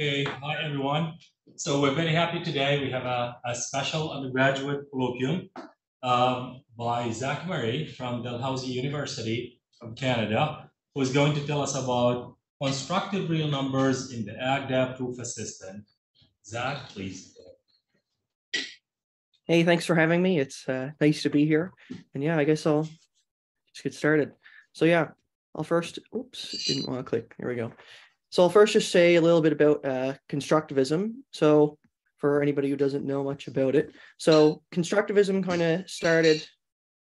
Okay, hi everyone. So we're very happy today. We have a, a special undergraduate colloquium um, by Zach Murray from Dalhousie University of Canada, who is going to tell us about constructive real numbers in the AGDA proof assistant. Zach, please. Hey, thanks for having me. It's uh, nice to be here. And yeah, I guess I'll just get started. So yeah, I'll first, oops, didn't want to click. Here we go. So I'll first just say a little bit about uh, constructivism. So for anybody who doesn't know much about it. So constructivism kind of started,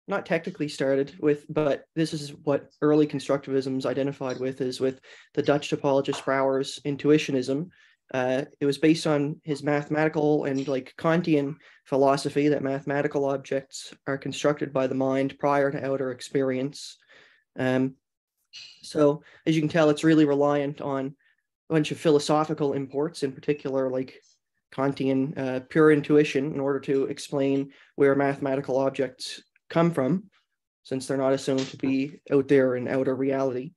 not technically started with, but this is what early constructivism's identified with is with the Dutch topologist Brouwer's intuitionism. Uh, it was based on his mathematical and like Kantian philosophy that mathematical objects are constructed by the mind prior to outer experience. Um, so as you can tell, it's really reliant on a bunch of philosophical imports, in particular, like Kantian uh, pure intuition, in order to explain where mathematical objects come from, since they're not assumed to be out there in outer reality.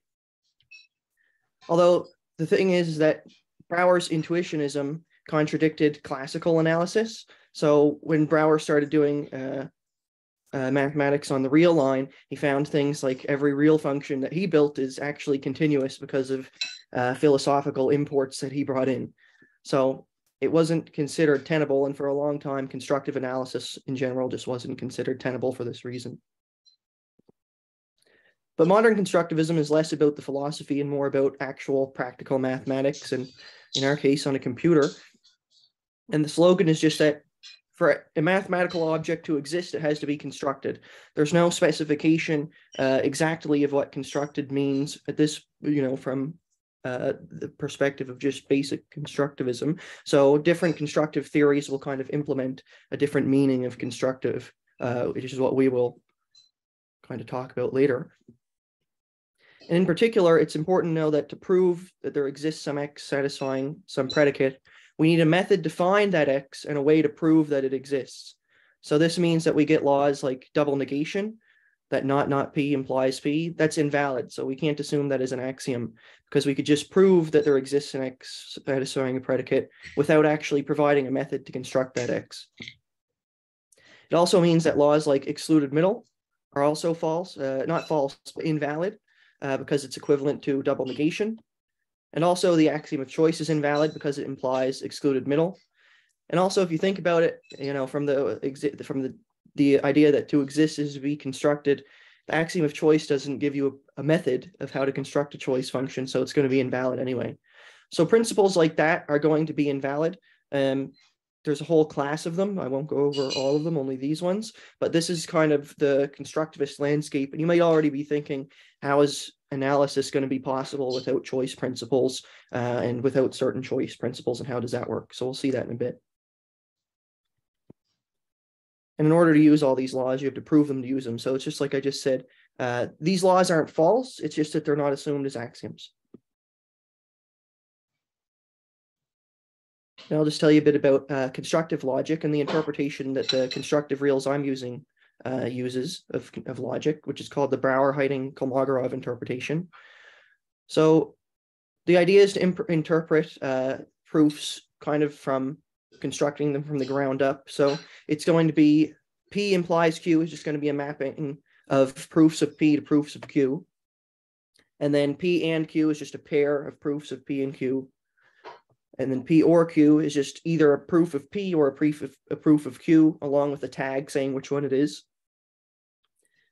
Although the thing is that Brouwer's intuitionism contradicted classical analysis. So when Brouwer started doing uh, uh, mathematics on the real line, he found things like every real function that he built is actually continuous because of uh, philosophical imports that he brought in. So it wasn't considered tenable, and for a long time, constructive analysis in general just wasn't considered tenable for this reason. But modern constructivism is less about the philosophy and more about actual practical mathematics, and in our case, on a computer. And the slogan is just that for a mathematical object to exist, it has to be constructed. There's no specification uh, exactly of what constructed means at this, you know, from uh, the perspective of just basic constructivism. So different constructive theories will kind of implement a different meaning of constructive, uh, which is what we will kind of talk about later. And in particular, it's important to know that to prove that there exists some x satisfying some predicate, we need a method to find that x and a way to prove that it exists. So this means that we get laws like double negation, that not not p implies p. That's invalid. So we can't assume that as an axiom because we could just prove that there exists an x satisfying a predicate without actually providing a method to construct that x. It also means that laws like excluded middle are also false, uh, not false, but invalid uh, because it's equivalent to double negation. And also the axiom of choice is invalid because it implies excluded middle. And also, if you think about it, you know, from the from the the idea that to exist is to be constructed, the axiom of choice doesn't give you a, a method of how to construct a choice function, so it's going to be invalid anyway. So principles like that are going to be invalid. Um, there's a whole class of them. I won't go over all of them, only these ones. But this is kind of the constructivist landscape. And you might already be thinking, how is analysis going to be possible without choice principles uh, and without certain choice principles and how does that work? So we'll see that in a bit. And in order to use all these laws, you have to prove them to use them. So it's just like I just said, uh, these laws aren't false. It's just that they're not assumed as axioms. Now I'll just tell you a bit about uh, constructive logic and the interpretation that the constructive reals I'm using uh, uses of, of logic, which is called the Brouwer-Heyting-Kolmogorov interpretation. So the idea is to interpret uh, proofs kind of from constructing them from the ground up. So it's going to be P implies Q is just going to be a mapping of proofs of P to proofs of Q. And then P and Q is just a pair of proofs of P and Q. And then P or Q is just either a proof of P or a proof of, a proof of Q, along with a tag saying which one it is.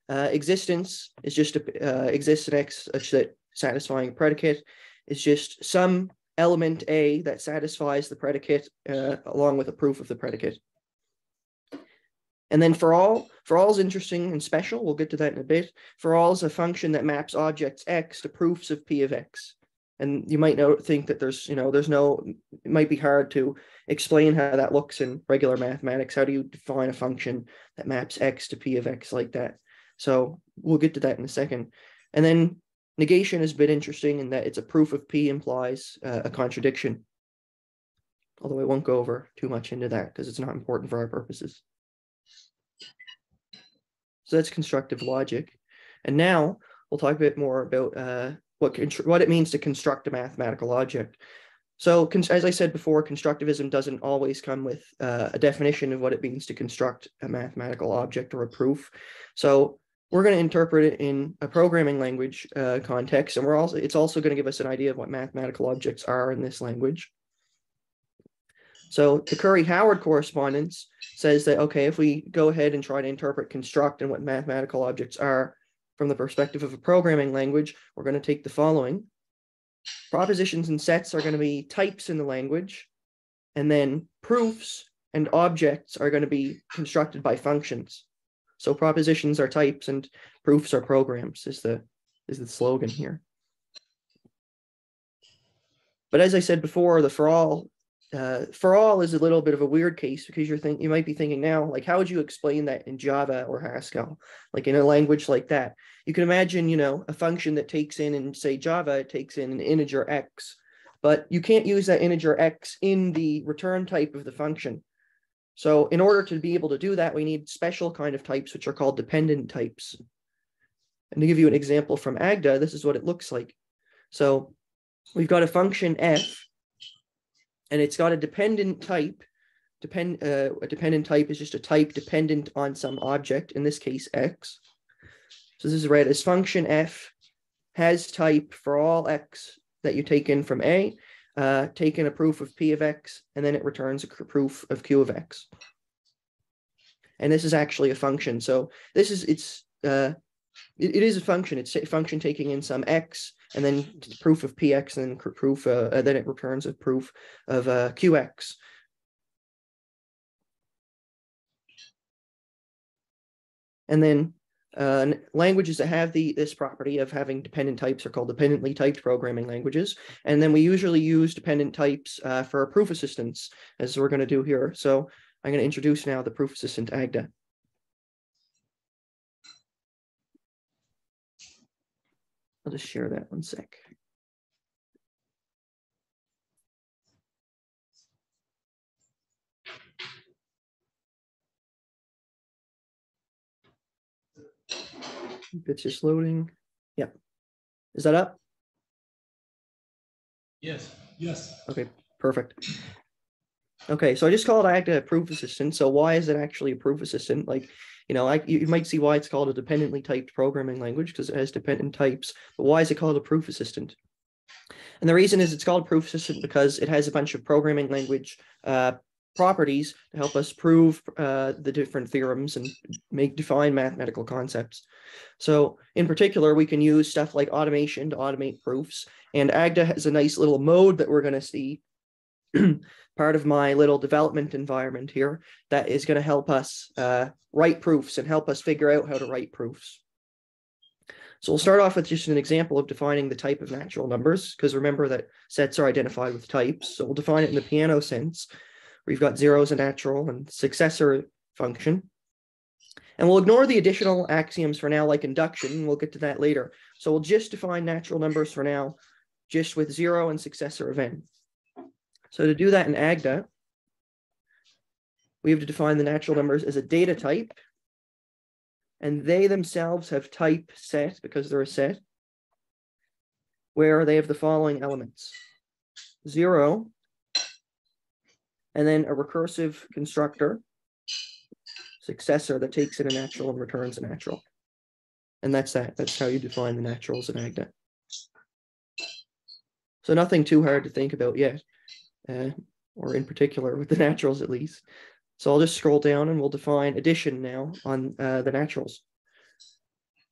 Uh, existence is just a uh, exists an X such that satisfying predicate is just some element A that satisfies the predicate uh, along with a proof of the predicate. And then for all, for all is interesting and special. We'll get to that in a bit. For all is a function that maps objects X to proofs of P of X and you might know think that there's you know there's no it might be hard to explain how that looks in regular mathematics how do you define a function that maps x to p of x like that so we'll get to that in a second and then negation has been interesting in that it's a proof of p implies uh, a contradiction although i won't go over too much into that because it's not important for our purposes so that's constructive logic and now we'll talk a bit more about uh, what what it means to construct a mathematical object. So as I said before, constructivism doesn't always come with uh, a definition of what it means to construct a mathematical object or a proof. So we're going to interpret it in a programming language uh, context, and we're also it's also going to give us an idea of what mathematical objects are in this language. So the Curry-Howard correspondence says that okay, if we go ahead and try to interpret construct and what mathematical objects are from the perspective of a programming language, we're going to take the following. Propositions and sets are going to be types in the language, and then proofs and objects are going to be constructed by functions. So propositions are types and proofs are programs is the is the slogan here. But as I said before, the for all uh, for all is a little bit of a weird case because you're think you might be thinking now like how would you explain that in Java or Haskell? Like in a language like that. You can imagine you know a function that takes in and say Java it takes in an integer x but you can't use that integer x in the return type of the function so in order to be able to do that we need special kind of types which are called dependent types and to give you an example from Agda this is what it looks like so we've got a function f and it's got a dependent type. Depend uh, a dependent type is just a type dependent on some object, in this case x. So this is read as function f has type for all x that you take in from a, uh, taken a proof of p of x, and then it returns a proof of q of x. And this is actually a function. So this is it's uh, it, it is a function. It's a function taking in some x and then proof of px and then proof uh, then it returns a proof of uh, qx and then uh, languages that have the this property of having dependent types are called dependently typed programming languages. And then we usually use dependent types uh, for proof assistance as we're going to do here. So i'm going to introduce now the proof assistant agda. I'll just share that one sec. It's just loading. Yeah. Is that up? Yes, yes. Okay, perfect. Okay, so I just called Agda a proof assistant. So why is it actually a proof assistant? Like you know, I, you might see why it's called a dependently typed programming language because it has dependent types. But why is it called a proof assistant? And the reason is it's called proof assistant because it has a bunch of programming language uh, properties to help us prove uh, the different theorems and make define mathematical concepts. So in particular, we can use stuff like automation to automate proofs. And Agda has a nice little mode that we're going to see part of my little development environment here that is going to help us uh, write proofs and help us figure out how to write proofs. So we'll start off with just an example of defining the type of natural numbers, because remember that sets are identified with types. So we'll define it in the Peano sense. We've got zero as a natural and successor function. And we'll ignore the additional axioms for now, like induction, we'll get to that later. So we'll just define natural numbers for now, just with zero and successor of n. So to do that in AGDA, we have to define the natural numbers as a data type. And they themselves have type set because they're a set, where they have the following elements. Zero, and then a recursive constructor, successor that takes in a natural and returns a natural. And that's that. That's how you define the naturals in AGDA. So nothing too hard to think about yet uh, or in particular with the naturals at least. So I'll just scroll down and we'll define addition now on uh, the naturals.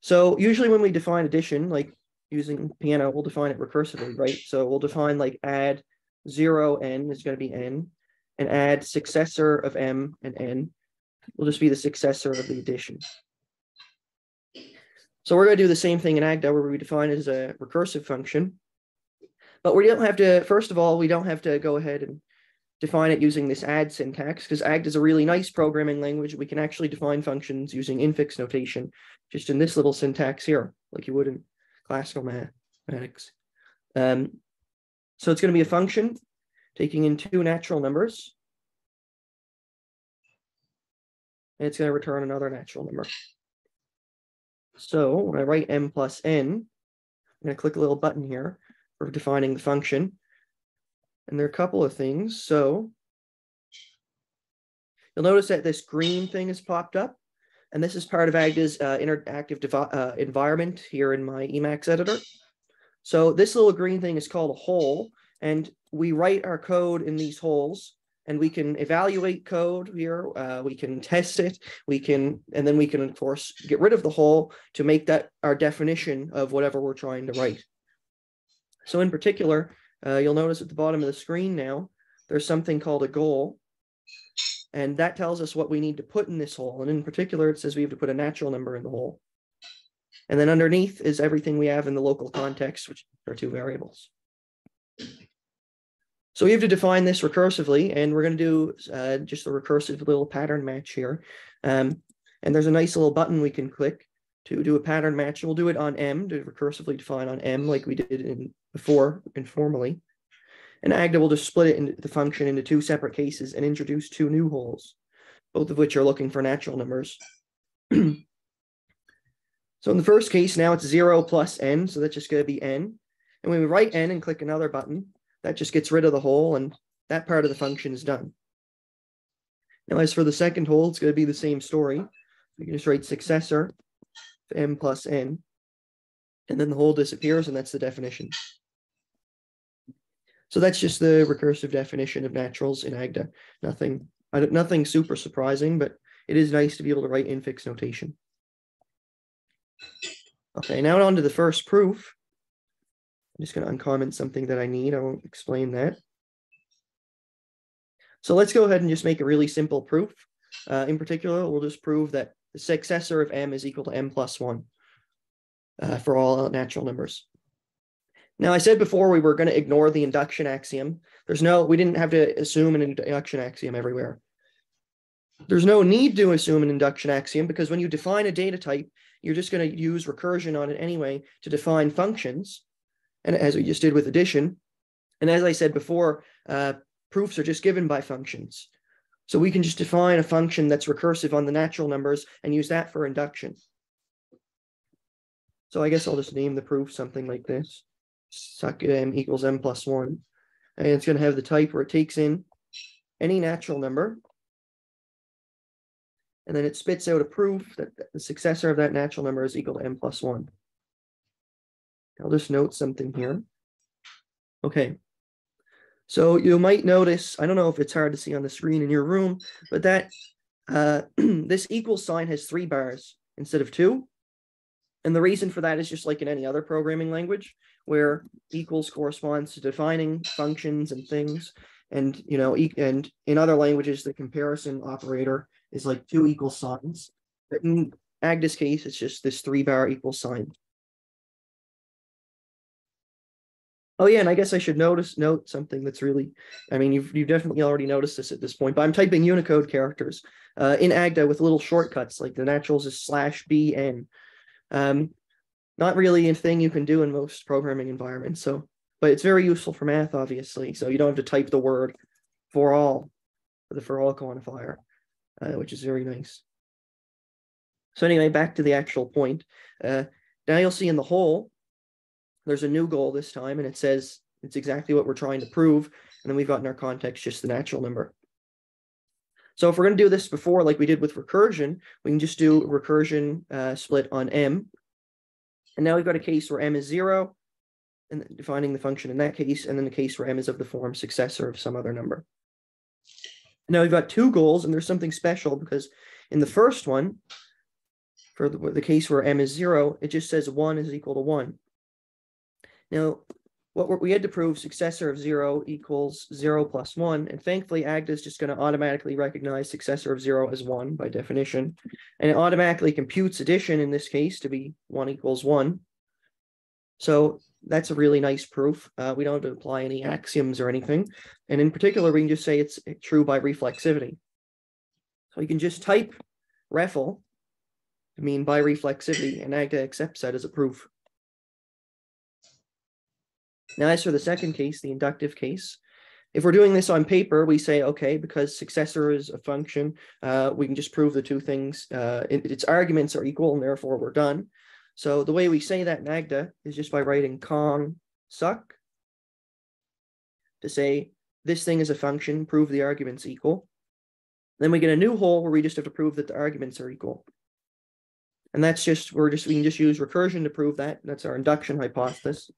So usually when we define addition, like using Peano, we'll define it recursively, right? So we'll define like add zero n is going to be n, and add successor of m and n will just be the successor of the addition. So we're going to do the same thing in AGDA where we define it as a recursive function. But we don't have to, first of all, we don't have to go ahead and define it using this add syntax because Agda is a really nice programming language. We can actually define functions using infix notation just in this little syntax here, like you would in classical mathematics. Um, so it's going to be a function taking in two natural numbers. And it's going to return another natural number. So when I write m plus n, I'm going to click a little button here for defining the function. And there are a couple of things. So you'll notice that this green thing has popped up. And this is part of Agda's uh, interactive uh, environment here in my Emacs editor. So this little green thing is called a hole. And we write our code in these holes and we can evaluate code here. Uh, we can test it. We can, and then we can, of course, get rid of the hole to make that our definition of whatever we're trying to write. So in particular, uh, you'll notice at the bottom of the screen now, there's something called a goal. And that tells us what we need to put in this hole. And in particular, it says we have to put a natural number in the hole. And then underneath is everything we have in the local context, which are two variables. So we have to define this recursively, and we're going to do uh, just a recursive little pattern match here. Um, and there's a nice little button we can click to do a pattern match. We'll do it on M to recursively define on M like we did in before informally. And Agda will just split it into the function into two separate cases and introduce two new holes, both of which are looking for natural numbers. so in the first case, now it's zero plus n, so that's just going to be n. And when we write n and click another button, that just gets rid of the hole and that part of the function is done. Now, as for the second hole, it's going to be the same story. We can just write successor m plus n, and then the hole disappears, and that's the definition. So that's just the recursive definition of naturals in Agda. Nothing, nothing super surprising, but it is nice to be able to write infix notation. Okay, now on to the first proof. I'm just going to uncomment something that I need. I won't explain that. So let's go ahead and just make a really simple proof. Uh, in particular, we'll just prove that the successor of m is equal to m plus 1 uh, for all natural numbers. Now, I said before we were going to ignore the induction axiom. There's no, we didn't have to assume an induction axiom everywhere. There's no need to assume an induction axiom because when you define a data type, you're just going to use recursion on it anyway to define functions and as we just did with addition. And as I said before, uh, proofs are just given by functions. So we can just define a function that's recursive on the natural numbers and use that for induction. So I guess I'll just name the proof something like this. Suc m equals m plus one. And it's going to have the type where it takes in any natural number. And then it spits out a proof that the successor of that natural number is equal to m plus one. I'll just note something here. Okay. So you might notice, I don't know if it's hard to see on the screen in your room, but that uh, this equal sign has three bars instead of two. And the reason for that is just like in any other programming language, where equals corresponds to defining functions and things. And, you know, e and in other languages, the comparison operator is like two equal signs. But in Agda's case, it's just this three bar equal sign. Oh yeah, and I guess I should notice note something that's really, I mean, you've you've definitely already noticed this at this point, but I'm typing Unicode characters uh, in Agda with little shortcuts like the naturals is slash bn. Um, not really a thing you can do in most programming environments. So, but it's very useful for math, obviously. So you don't have to type the word for all, for the for all quantifier, uh, which is very nice. So anyway, back to the actual point. Uh, now you'll see in the hole there's a new goal this time, and it says it's exactly what we're trying to prove. And then we've got in our context just the natural number. So if we're going to do this before, like we did with recursion, we can just do recursion uh, split on m. And now we've got a case where m is zero, and defining the function in that case, and then the case where m is of the form successor of some other number. Now we've got two goals, and there's something special because in the first one, for the, the case where m is zero, it just says one is equal to one. Now, what we had to prove successor of zero equals zero plus one, and thankfully Agda is just going to automatically recognize successor of zero as one by definition, and it automatically computes addition in this case to be one equals one. So that's a really nice proof. Uh, we don't have to apply any axioms or anything, and in particular, we can just say it's true by reflexivity. So you can just type refl to mean by reflexivity, and Agda accepts that as a proof. Now, as for the second case, the inductive case, if we're doing this on paper, we say, okay, because successor is a function, uh, we can just prove the two things, uh, it, its arguments are equal, and therefore we're done. So the way we say that in Agda is just by writing cong suc to say this thing is a function, prove the arguments equal. Then we get a new hole where we just have to prove that the arguments are equal. And that's just, we're just, we can just use recursion to prove that. That's our induction hypothesis.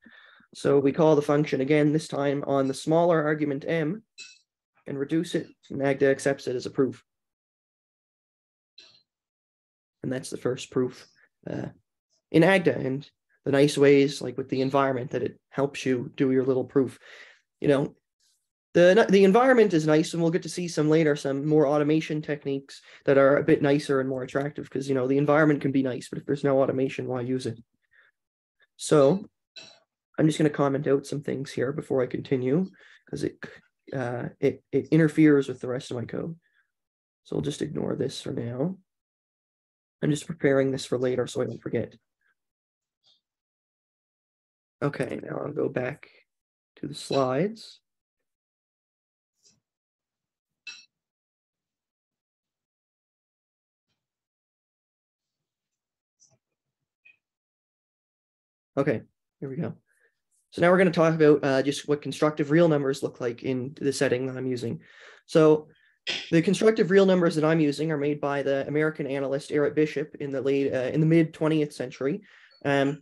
So we call the function again, this time on the smaller argument m and reduce it, and Agda accepts it as a proof. And that's the first proof uh, in Agda. And the nice ways, like with the environment, that it helps you do your little proof. You know, the the environment is nice, and we'll get to see some later, some more automation techniques that are a bit nicer and more attractive. Because you know the environment can be nice, but if there's no automation, why use it? So, I'm just going to comment out some things here before I continue, because it uh, it it interferes with the rest of my code. So I'll just ignore this for now. I'm just preparing this for later so I don't forget. Okay, now I'll go back to the slides. Okay, here we go. So now we're going to talk about uh, just what constructive real numbers look like in the setting that I'm using. So the constructive real numbers that I'm using are made by the American analyst Eric Bishop in the late uh, in the mid 20th century. Um,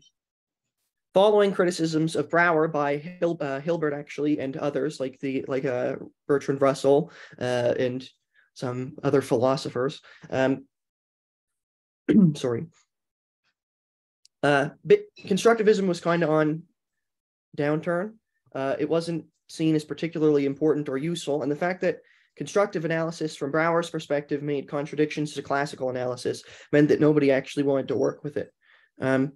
following criticisms of Brouwer by Hil, uh, Hilbert actually and others like the like uh, Bertrand Russell uh, and some other philosophers. Um, sorry. Uh, constructivism was kind of on downturn. Uh, it wasn't seen as particularly important or useful, and the fact that constructive analysis from Brouwer's perspective made contradictions to classical analysis meant that nobody actually wanted to work with it. Um,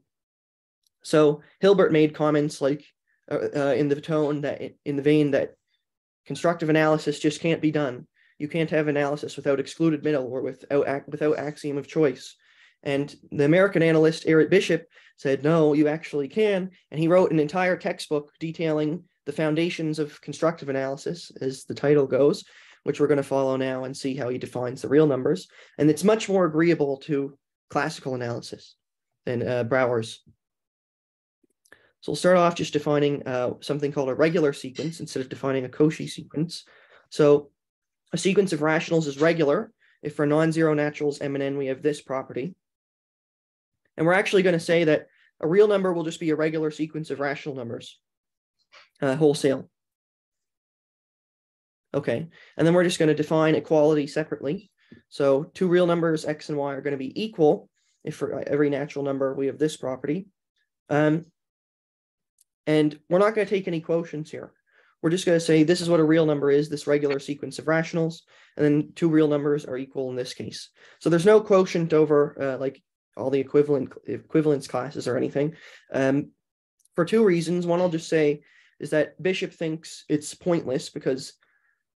so Hilbert made comments like uh, uh, in the tone that in the vein that constructive analysis just can't be done. You can't have analysis without excluded middle or without without axiom of choice. And the American analyst Eric Bishop said, no, you actually can. And he wrote an entire textbook detailing the foundations of constructive analysis, as the title goes, which we're going to follow now and see how he defines the real numbers. And it's much more agreeable to classical analysis than uh, Brouwer's so we'll start off just defining uh, something called a regular sequence instead of defining a Cauchy sequence. So a sequence of rationals is regular if for non-zero naturals m and n we have this property. And we're actually going to say that a real number will just be a regular sequence of rational numbers uh, wholesale. Okay, and then we're just going to define equality separately. So two real numbers, x and y, are going to be equal if for every natural number we have this property. Um, and we're not going to take any quotients here. We're just going to say this is what a real number is, this regular sequence of rationals, and then two real numbers are equal in this case. So there's no quotient over uh, like all the equivalent equivalence classes or anything. Um, for two reasons. One, I'll just say is that Bishop thinks it's pointless because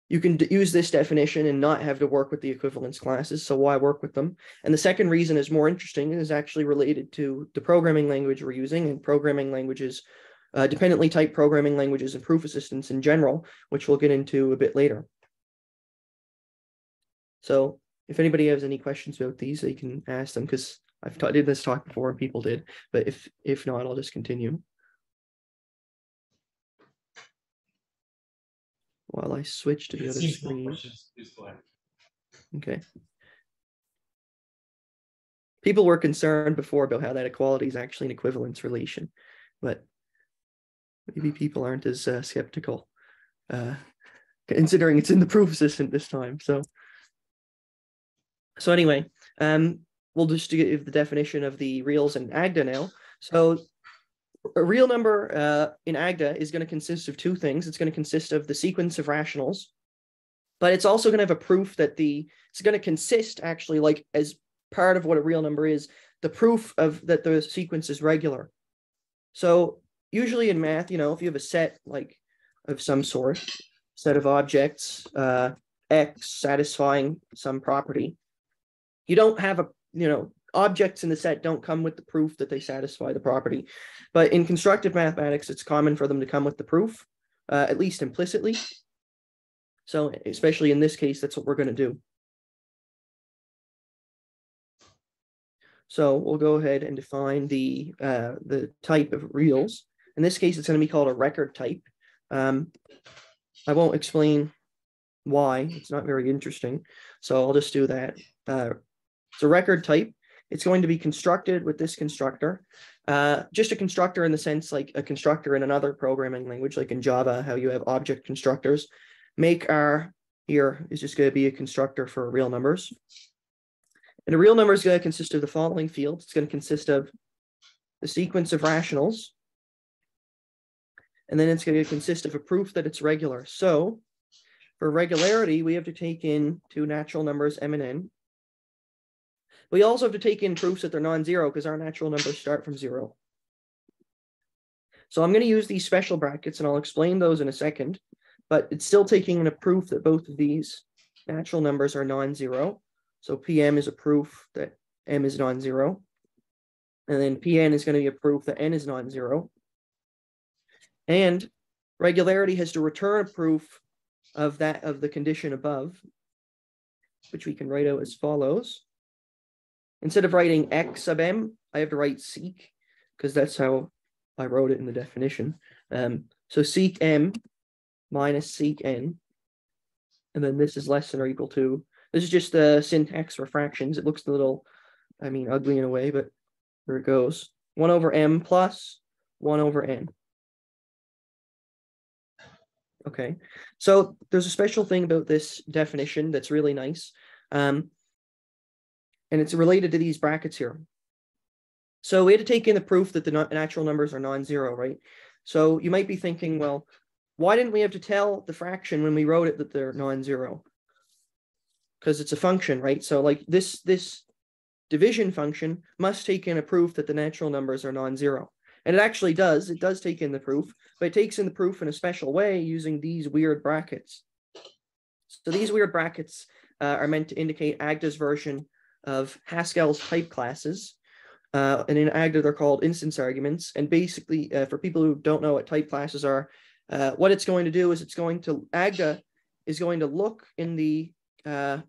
you can use this definition and not have to work with the equivalence classes. So why work with them? And the second reason is more interesting and is actually related to the programming language we're using and programming languages uh, dependently typed programming languages and proof assistants in general, which we'll get into a bit later. So if anybody has any questions about these, they can ask them because I've did this talk before and people did, but if if not, I'll just continue. While I switch to the other screen. Okay. People were concerned before about how that equality is actually an equivalence relation, but maybe people aren't as uh, skeptical, uh, considering it's in the proof assistant this time. So, so anyway, um, we'll just give the definition of the reals in Agda now. So, a real number uh, in Agda is going to consist of two things. It's going to consist of the sequence of rationals, but it's also going to have a proof that the it's going to consist actually like as part of what a real number is the proof of that the sequence is regular. So usually in math, you know, if you have a set like of some sort, set of objects, uh, X satisfying some property, you don't have a, you know, objects in the set don't come with the proof that they satisfy the property. But in constructive mathematics, it's common for them to come with the proof, uh, at least implicitly. So especially in this case, that's what we're going to do. So we'll go ahead and define the uh, the type of reals. In this case, it's going to be called a record type. Um, I won't explain why. It's not very interesting. So I'll just do that. Uh, it's a record type. It's going to be constructed with this constructor. Uh, just a constructor in the sense like a constructor in another programming language, like in Java, how you have object constructors. Make our here is just going to be a constructor for real numbers. And a real number is going to consist of the following fields. It's going to consist of the sequence of rationals. And then it's going to consist of a proof that it's regular. So for regularity, we have to take in two natural numbers, m and n. We also have to take in proofs that they're non-zero because our natural numbers start from zero. So I'm going to use these special brackets and I'll explain those in a second, but it's still taking in a proof that both of these natural numbers are non-zero. So PM is a proof that M is non-zero. And then Pn is going to be a proof that N is non-zero. And regularity has to return a proof of that of the condition above, which we can write out as follows. Instead of writing x sub m, I have to write seq, because that's how I wrote it in the definition. Um, so seq m minus seq n, and then this is less than or equal to. This is just the syntax for fractions. It looks a little, I mean, ugly in a way, but here it goes. 1 over m plus 1 over n. Okay, so there's a special thing about this definition that's really nice. Um, and it's related to these brackets here. So we had to take in the proof that the natural numbers are non-zero, right? So you might be thinking, well, why didn't we have to tell the fraction when we wrote it that they're non-zero? Because it's a function, right? So like this, this division function must take in a proof that the natural numbers are non-zero. And it actually does, it does take in the proof, but it takes in the proof in a special way using these weird brackets. So these weird brackets uh, are meant to indicate Agda's version of Haskell's type classes. Uh, and in Agda, they're called instance arguments. And basically, uh, for people who don't know what type classes are, uh, what it's going to do is it's going to, Agda is going to look in the uh,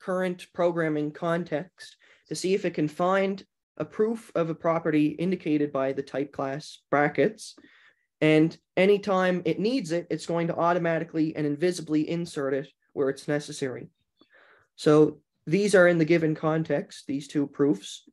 current programming context to see if it can find a proof of a property indicated by the type class brackets. And anytime it needs it, it's going to automatically and invisibly insert it where it's necessary. So these are in the given context, these two proofs.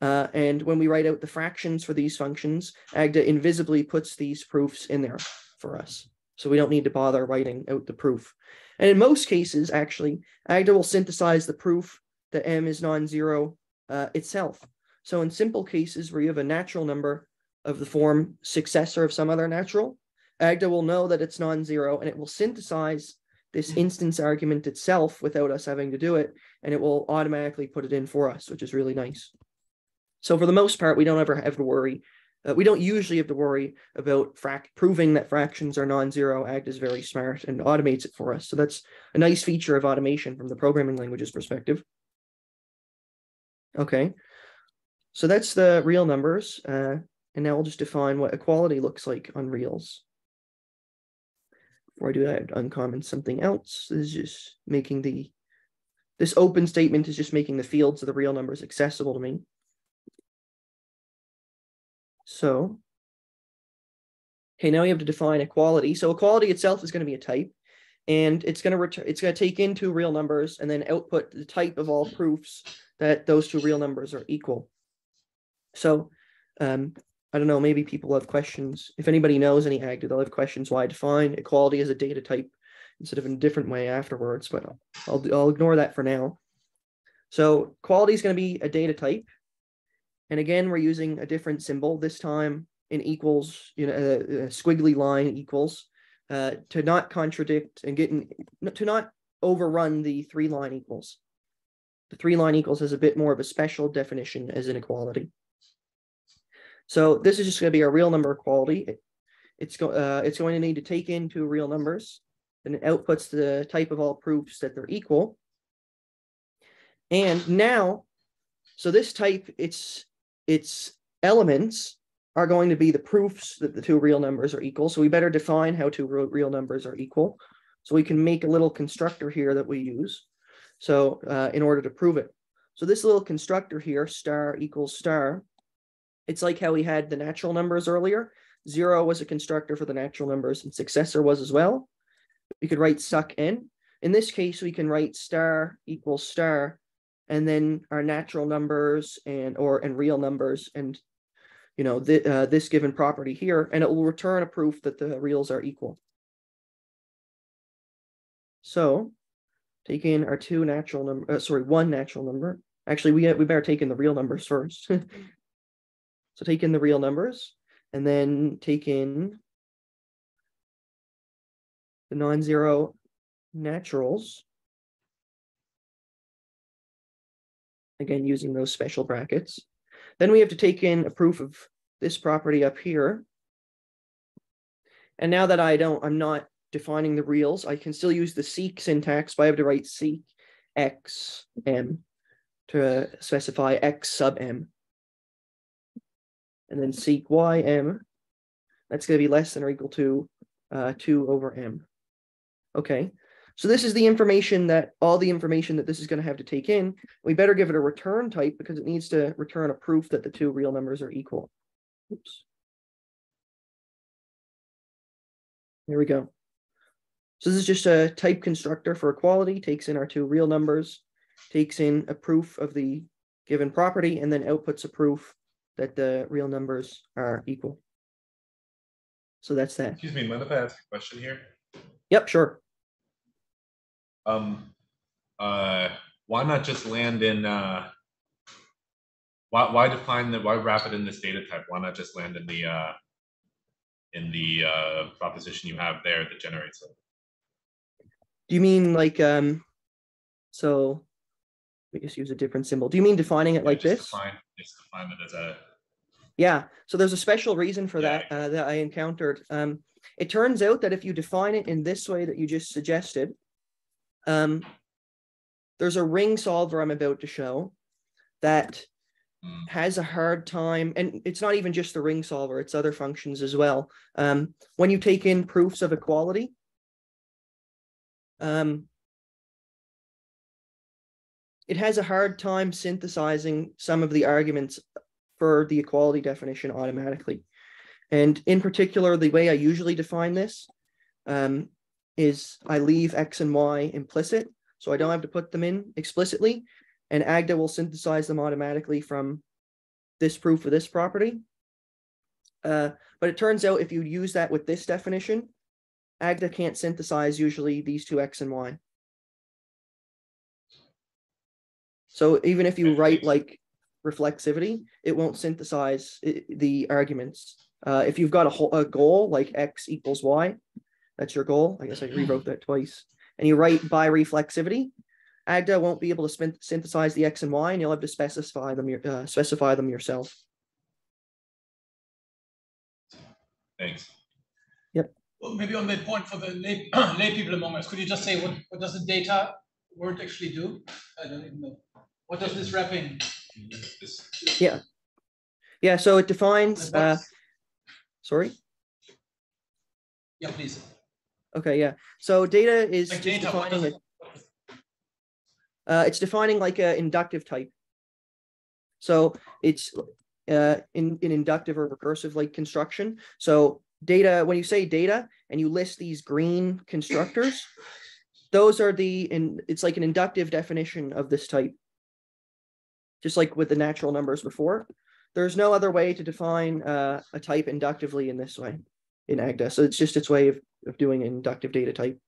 Uh, and when we write out the fractions for these functions, Agda invisibly puts these proofs in there for us. So we don't need to bother writing out the proof. And in most cases, actually, Agda will synthesize the proof that m is non-zero uh, itself. So in simple cases where you have a natural number of the form successor of some other natural, Agda will know that it's non-zero and it will synthesize this instance argument itself without us having to do it, and it will automatically put it in for us, which is really nice. So for the most part, we don't ever have to worry. Uh, we don't usually have to worry about frac proving that fractions are non-zero. ACT is very smart and automates it for us. So that's a nice feature of automation from the programming languages perspective. Okay, so that's the real numbers. Uh, and now we'll just define what equality looks like on reals. I do that, I'd uncomment something else. This is just making the, this open statement is just making the fields of the real numbers accessible to me. So, okay, now we have to define equality. So equality itself is going to be a type and it's going to return, it's going to take in two real numbers and then output the type of all proofs that those two real numbers are equal. So um, I don't know, maybe people have questions. If anybody knows any Agda, they'll have questions why I define equality as a data type instead of in a different way afterwards, but I'll, I'll ignore that for now. So quality is going to be a data type. And again, we're using a different symbol, this time in equals, you know, a, a squiggly line equals, uh, to not contradict and get in, to not overrun the three line equals. The three line equals has a bit more of a special definition as inequality. So this is just going to be a real number equality. It, it's, go, uh, it's going to need to take in two real numbers and it outputs the type of all proofs that they're equal. And now, so this type, its, its elements are going to be the proofs that the two real numbers are equal. So we better define how two real numbers are equal. So we can make a little constructor here that we use. So uh, in order to prove it. So this little constructor here, star equals star, it's like how we had the natural numbers earlier. Zero was a constructor for the natural numbers and successor was as well. we could write suc n. In this case, we can write star equals star, and then our natural numbers and or and real numbers and you know th uh, this given property here, and it will return a proof that the reals are equal. So take in our two natural number, uh, sorry, one natural number. Actually, we, we better take in the real numbers first. so take in the real numbers and then take in the non-zero naturals. Again, using those special brackets. Then we have to take in a proof of this property up here. And now that I don't, I'm not defining the reals. I can still use the seq syntax, but I have to write seq x m to specify x sub m. And then seq y m, that's going to be less than or equal to uh, 2 over m. Okay, so this is the information that, all the information that this is going to have to take in. We better give it a return type because it needs to return a proof that the two real numbers are equal. Oops. There we go. So this is just a type constructor for equality, takes in our two real numbers, takes in a proof of the given property, and then outputs a proof that the real numbers are equal. So that's that. Excuse me, mind if I ask a question here? Yep, sure. Um, uh, why not just land in, uh, why, why define the, why wrap it in this data type? Why not just land in the, uh, in the, uh, proposition you have there that generates it? Do you mean like, um, so we just use a different symbol. Do you mean defining it Yeah, like this? Define, just define it as a, Yeah, so there's a special reason for Yeah. that uh, that I encountered. Um, it turns out that if you define it in this way that you just suggested, um, there's a ring solver I'm about to show that Hmm. has a hard time, and it's not even just the ring solver; it's other functions as well. Um, when you take in proofs of equality, um, it has a hard time synthesizing some of the arguments for the equality definition automatically. And in particular, the way I usually define this um, is I leave X and Y implicit, so I don't have to put them in explicitly, and Agda will synthesize them automatically from this proof of this property. Uh, but it turns out if you use that with this definition, Agda can't synthesize usually these two X and Y. So even if you write like reflexivity, it won't synthesize the arguments. Uh, if you've got a, whole, a goal like x equals y, that's your goal. I guess I rewrote that twice. And you write by reflexivity, Agda won't be able to synthesize the x and y, and you'll have to specify them. Uh, specify them yourself. thanks. Well, maybe on that point for the lay, lay people among us, could you just say what, what does the data word actually do? I don't even know. What does this wrapping? Yeah. Yeah. So it defines. Uh, sorry. Yeah, please. Okay. Yeah. So data is Like data, defining it. Uh, it's defining like a inductive type. So it's uh, in, in inductive or recursive like construction. So data, when you say data and you list these green constructors, those are the, in it's like an inductive definition of this type. Just like with the natural numbers before. There's no other way to define uh, a type inductively in this way in Agda. So it's just its way of, of doing inductive data type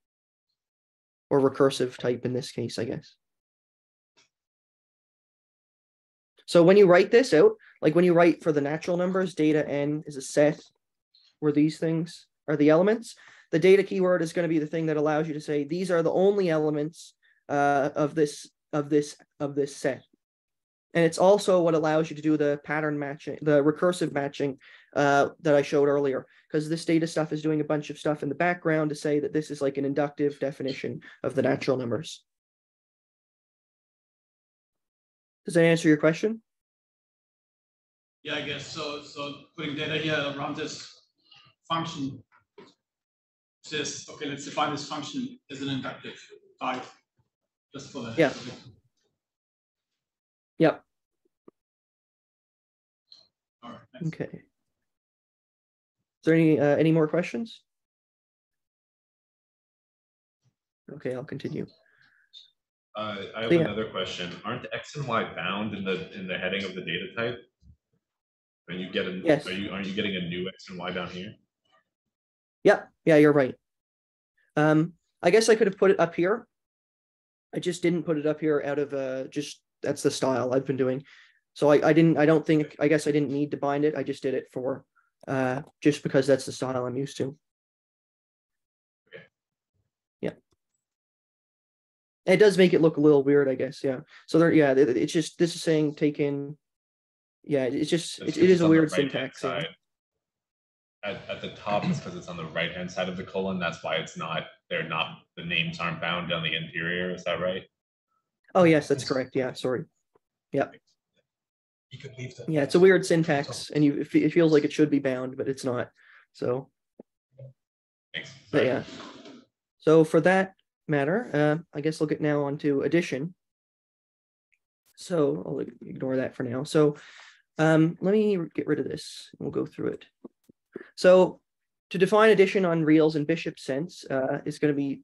or recursive type in this case, I guess. So when you write this out, like when you write for the natural numbers, data n is a set where these things are the elements. The data keyword is going to be the thing that allows you to say these are the only elements uh, of this of this of this set. And it's also what allows you to do the pattern matching, the recursive matching uh, that I showed earlier, because this data stuff is doing a bunch of stuff in the background to say that this is like an inductive definition of the natural numbers. Does that answer your question? Yeah, I guess so. So putting data here around this function says, okay, let's define this function as an inductive type. Just for the. Yeah. Yep. All right. thanks. Okay. Is there any uh, any more questions? Okay, I'll continue. Uh, I have Yeah. another question. Aren't X and Y bound in the, in the heading of the data type? Are you getting, Yes. are you, aren't you getting a new X and Y down here? Yeah, yeah, you're right. Um, I guess I could have put it up here. I just didn't put it up here out of uh just that's the style I've been doing. So I, I didn't I don't think I guess I didn't need to bind it. I just did it for uh just because that's the style I'm used to. Yeah. It does make it look a little weird, I guess. Yeah. So there, yeah, it- it's just this is saying take in. Yeah, it's just That's it, it is a weird right-hand syntax. yeah. At, at the top, it's because it's on the right-hand side of the colon. That's why it's not, they're not, the names aren't bound on the interior. Is that right? Oh yes, that's correct. Yeah, sorry. You could leave the. Yeah, it's a weird syntax, and you it feels like it should be bound, but it's not. So, but yeah. So for that matter, uh, I guess I'll get now onto addition. So I'll ignore that for now. So um, let me get rid of this. We'll go through it. So to define addition on reals in Bishop sense uh, is going to be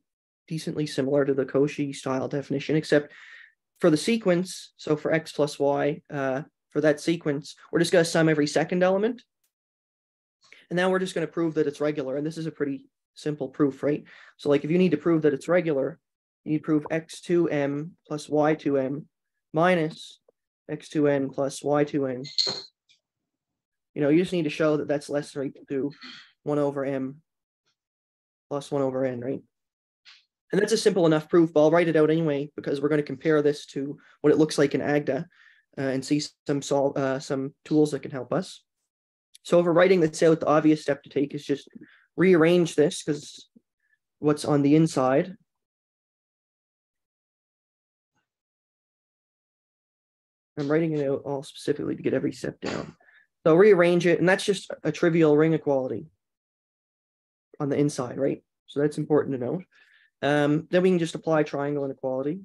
decently similar to the Cauchy style definition, except for the sequence. So for x plus y, uh, for that sequence, we're just going to sum every second element. And now we're just going to prove that it's regular. And this is a pretty simple proof, right? So like if you need to prove that it's regular, you need to prove x2m plus y2m minus x2n plus y2n. You know, you just need to show that that's less than or equal to 1 over m plus 1 over n, right? And that's a simple enough proof, but I'll write it out anyway because we're going to compare this to what it looks like in AGDA uh, and see some uh, some tools that can help us. So if we're writing this out, the obvious step to take is just rearrange this because what's on the inside. I'm writing it out all specifically to get every step down. So rearrange it, and that's just a trivial ring equality on the inside, right? So that's important to note. Um, then we can just apply triangle inequality.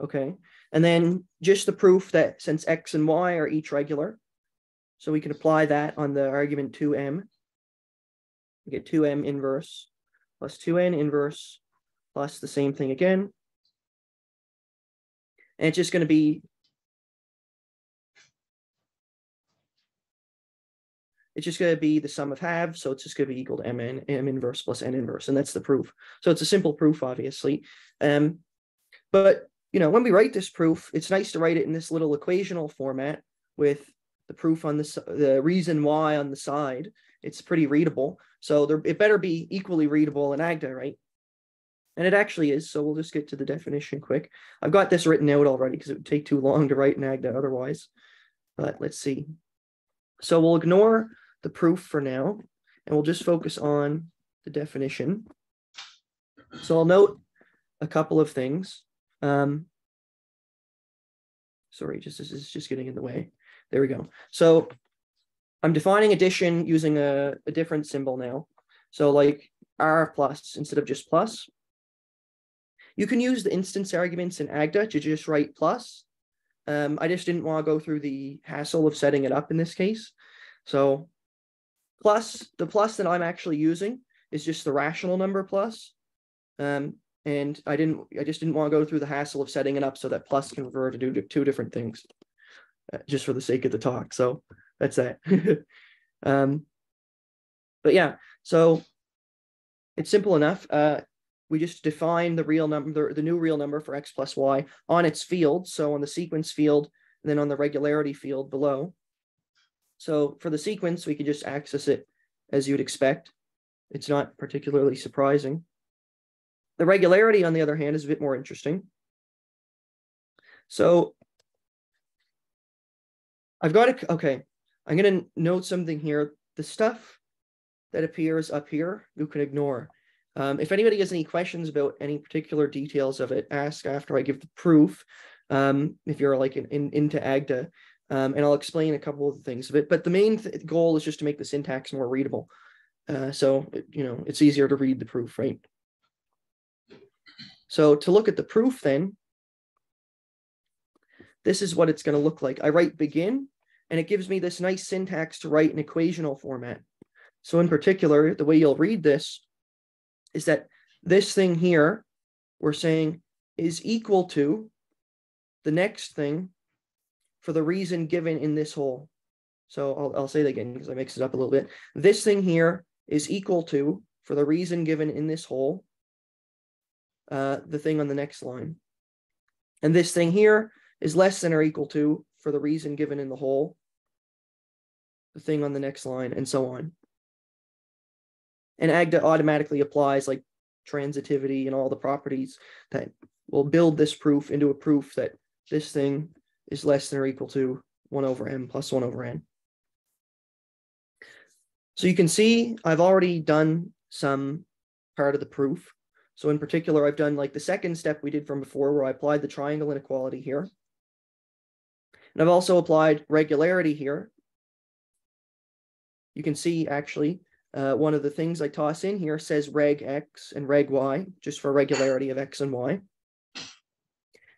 Okay, and then just the proof that since x and y are each regular, so we can apply that on the argument 2m. We get 2m inverse plus 2n inverse plus the same thing again. And it's just going to be it's just going to be the sum of halves, so it's just going to be equal to mn m inverse plus n inverse, and that's the proof. So it's a simple proof, obviously. Um, but you know, when we write this proof, it's nice to write it in this little equational format with the proof on the the reason why on the side. It's pretty readable, so there it better be equally readable in AGDA, right? And it actually is. So we'll just get to the definition quick. I've got this written out already because it would take too long to write in AGDA otherwise. But let's see. So we'll ignore the proof for now, and we'll just focus on the definition. So I'll note a couple of things. Um, sorry, just this is just getting in the way. There we go. So I'm defining addition using a, a different symbol now. So like R plus instead of just plus. You can use the instance arguments in AGDA to just write plus. Um, I just didn't want to go through the hassle of setting it up in this case. So plus, the plus that I'm actually using is just the rational number plus. Um, and I didn't, I just didn't want to go through the hassle of setting it up so that plus can refer to do two different things, uh, just for the sake of the talk. So that's that. um, but yeah, so it's simple enough. Uh, we just define the real number, the new real number for x plus y on its field. So on the sequence field, and then on the regularity field below. So for the sequence, we can just access it as you'd expect. It's not particularly surprising. The regularity, on the other hand, is a bit more interesting. So I've got to, okay, I'm going to note something here. The stuff that appears up here, you can ignore. Um, if anybody has any questions about any particular details of it, ask after I give the proof. Um, if you're like in, in into AGDA, um, and I'll explain a couple of the things of it. But the main th goal is just to make the syntax more readable. Uh, so you know it's easier to read the proof, right? So to look at the proof, then this is what it's going to look like. I write begin and it gives me this nice syntax to write in equational format. So in particular, the way you'll read this is that this thing here, we're saying is equal to the next thing for the reason given in this hole. So I'll, I'll say that again because I mixed it up a little bit. This thing here is equal to, for the reason given in this hole, uh, the thing on the next line. And this thing here is less than or equal to, for the reason given in the hole, the thing on the next line, and so on. And AGDA automatically applies like transitivity and all the properties that will build this proof into a proof that this thing is less than or equal to 1 over m plus 1 over n. So you can see I've already done some part of the proof. So in particular, I've done like the second step we did from before where I applied the triangle inequality here. And I've also applied regularity here. You can see actually uh, one of the things I toss in here says reg x and reg y, just for regularity of x and y.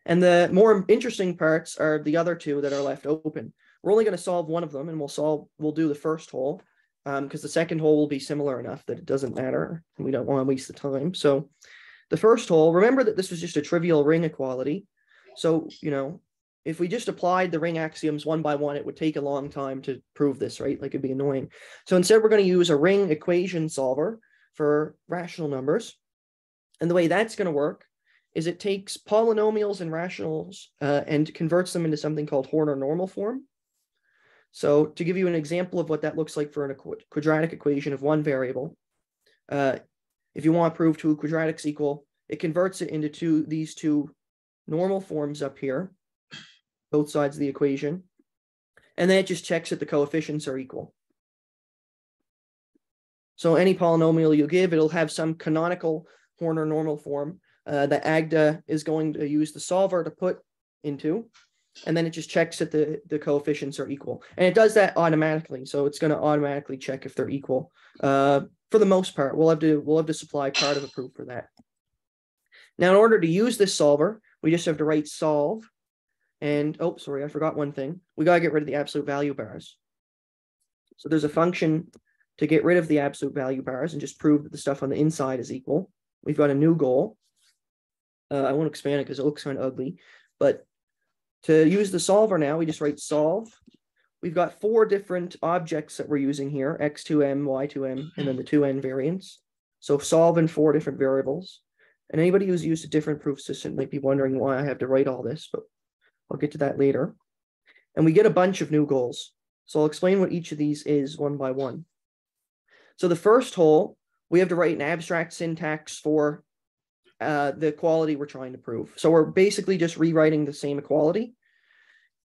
And the more interesting parts are the other two that are left open. We're only going to solve one of them and we'll solve, we'll do the first hole because um, the second hole will be similar enough that it doesn't matter. And we don't want to waste the time. So the first hole, remember that this was just a trivial ring equality. So, you know, if we just applied the ring axioms one by one, it would take a long time to prove this, right? Like it'd be annoying. So instead, we're going to use a ring equation solver for rational numbers. And the way that's going to work is it takes polynomials and rationals uh, and converts them into something called Horner normal form. So to give you an example of what that looks like for a quadratic equation of one variable, uh, if you want to prove two quadratics equal, it converts it into two these two normal forms up here, both sides of the equation, and then it just checks that the coefficients are equal. So any polynomial you give, it'll have some canonical Horner normal form uh, that AGDA is going to use the solver to put into, and then it just checks that the, the coefficients are equal. And it does that automatically. So it's going to automatically check if they're equal. Uh, for the most part, we'll have to we'll have to supply part of a proof for that. Now, in order to use this solver, we just have to write solve. And oh, sorry, I forgot one thing. We got to get rid of the absolute value bars. So there's a function to get rid of the absolute value bars and just prove that the stuff on the inside is equal. We've got a new goal. Uh, I won't expand it because it looks kind of ugly, but to use the solver now, we just write solve. We've got four different objects that we're using here, x2m, y2m, and then the 2n variants. So solve in four different variables. And anybody who's used a different proof system might be wondering why I have to write all this, but I'll get to that later. And we get a bunch of new goals. So I'll explain what each of these is one by one. So the first hole, we have to write an abstract syntax for uh, the equality we're trying to prove. So we're basically just rewriting the same equality.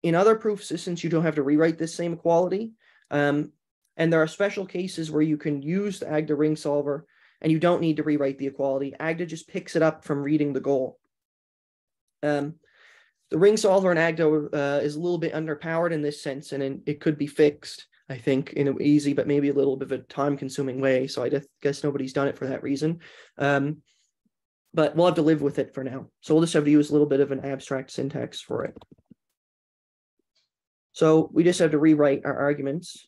In other proof systems, you don't have to rewrite this same equality. Um, and there are special cases where you can use the AGDA ring solver and you don't need to rewrite the equality. AGDA just picks it up from reading the goal. Um, the ring solver in AGDA uh, is a little bit underpowered in this sense, and it could be fixed, I think, in an easy but maybe a little bit of a time-consuming way. So I guess nobody's done it for that reason. Um, but we'll have to live with it for now. So we'll just have to use a little bit of an abstract syntax for it. So we just have to rewrite our arguments.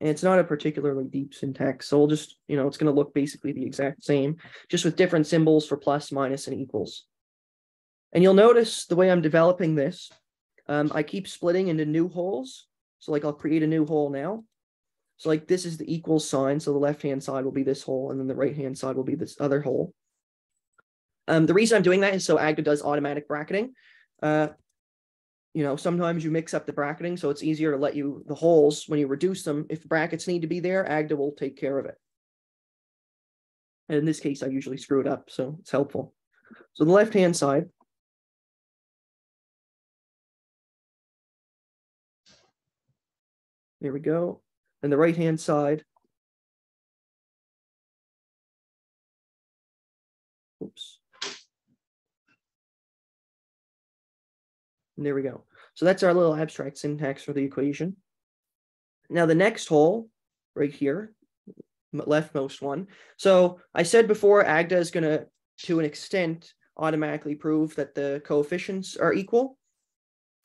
And it's not a particularly deep syntax. So we'll just, you know, it's going to look basically the exact same, just with different symbols for plus, minus, and equals. And you'll notice the way I'm developing this, um, I keep splitting into new holes. So like I'll create a new hole now. So like this is the equal sign. So the left-hand side will be this hole and then the right-hand side will be this other hole. Um, the reason I'm doing that is so AGDA does automatic bracketing. Uh, you know, sometimes you mix up the bracketing, so it's easier to let you, the holes, when you reduce them, if brackets need to be there, AGDA will take care of it. And in this case, I usually screw it up, so it's helpful. So the left-hand side, there we go and the right hand side. Oops. And there we go. So that's our little abstract syntax for the equation. Now the next hole right here, leftmost one. So I said before, AGDA is going to, to an extent, automatically prove that the coefficients are equal.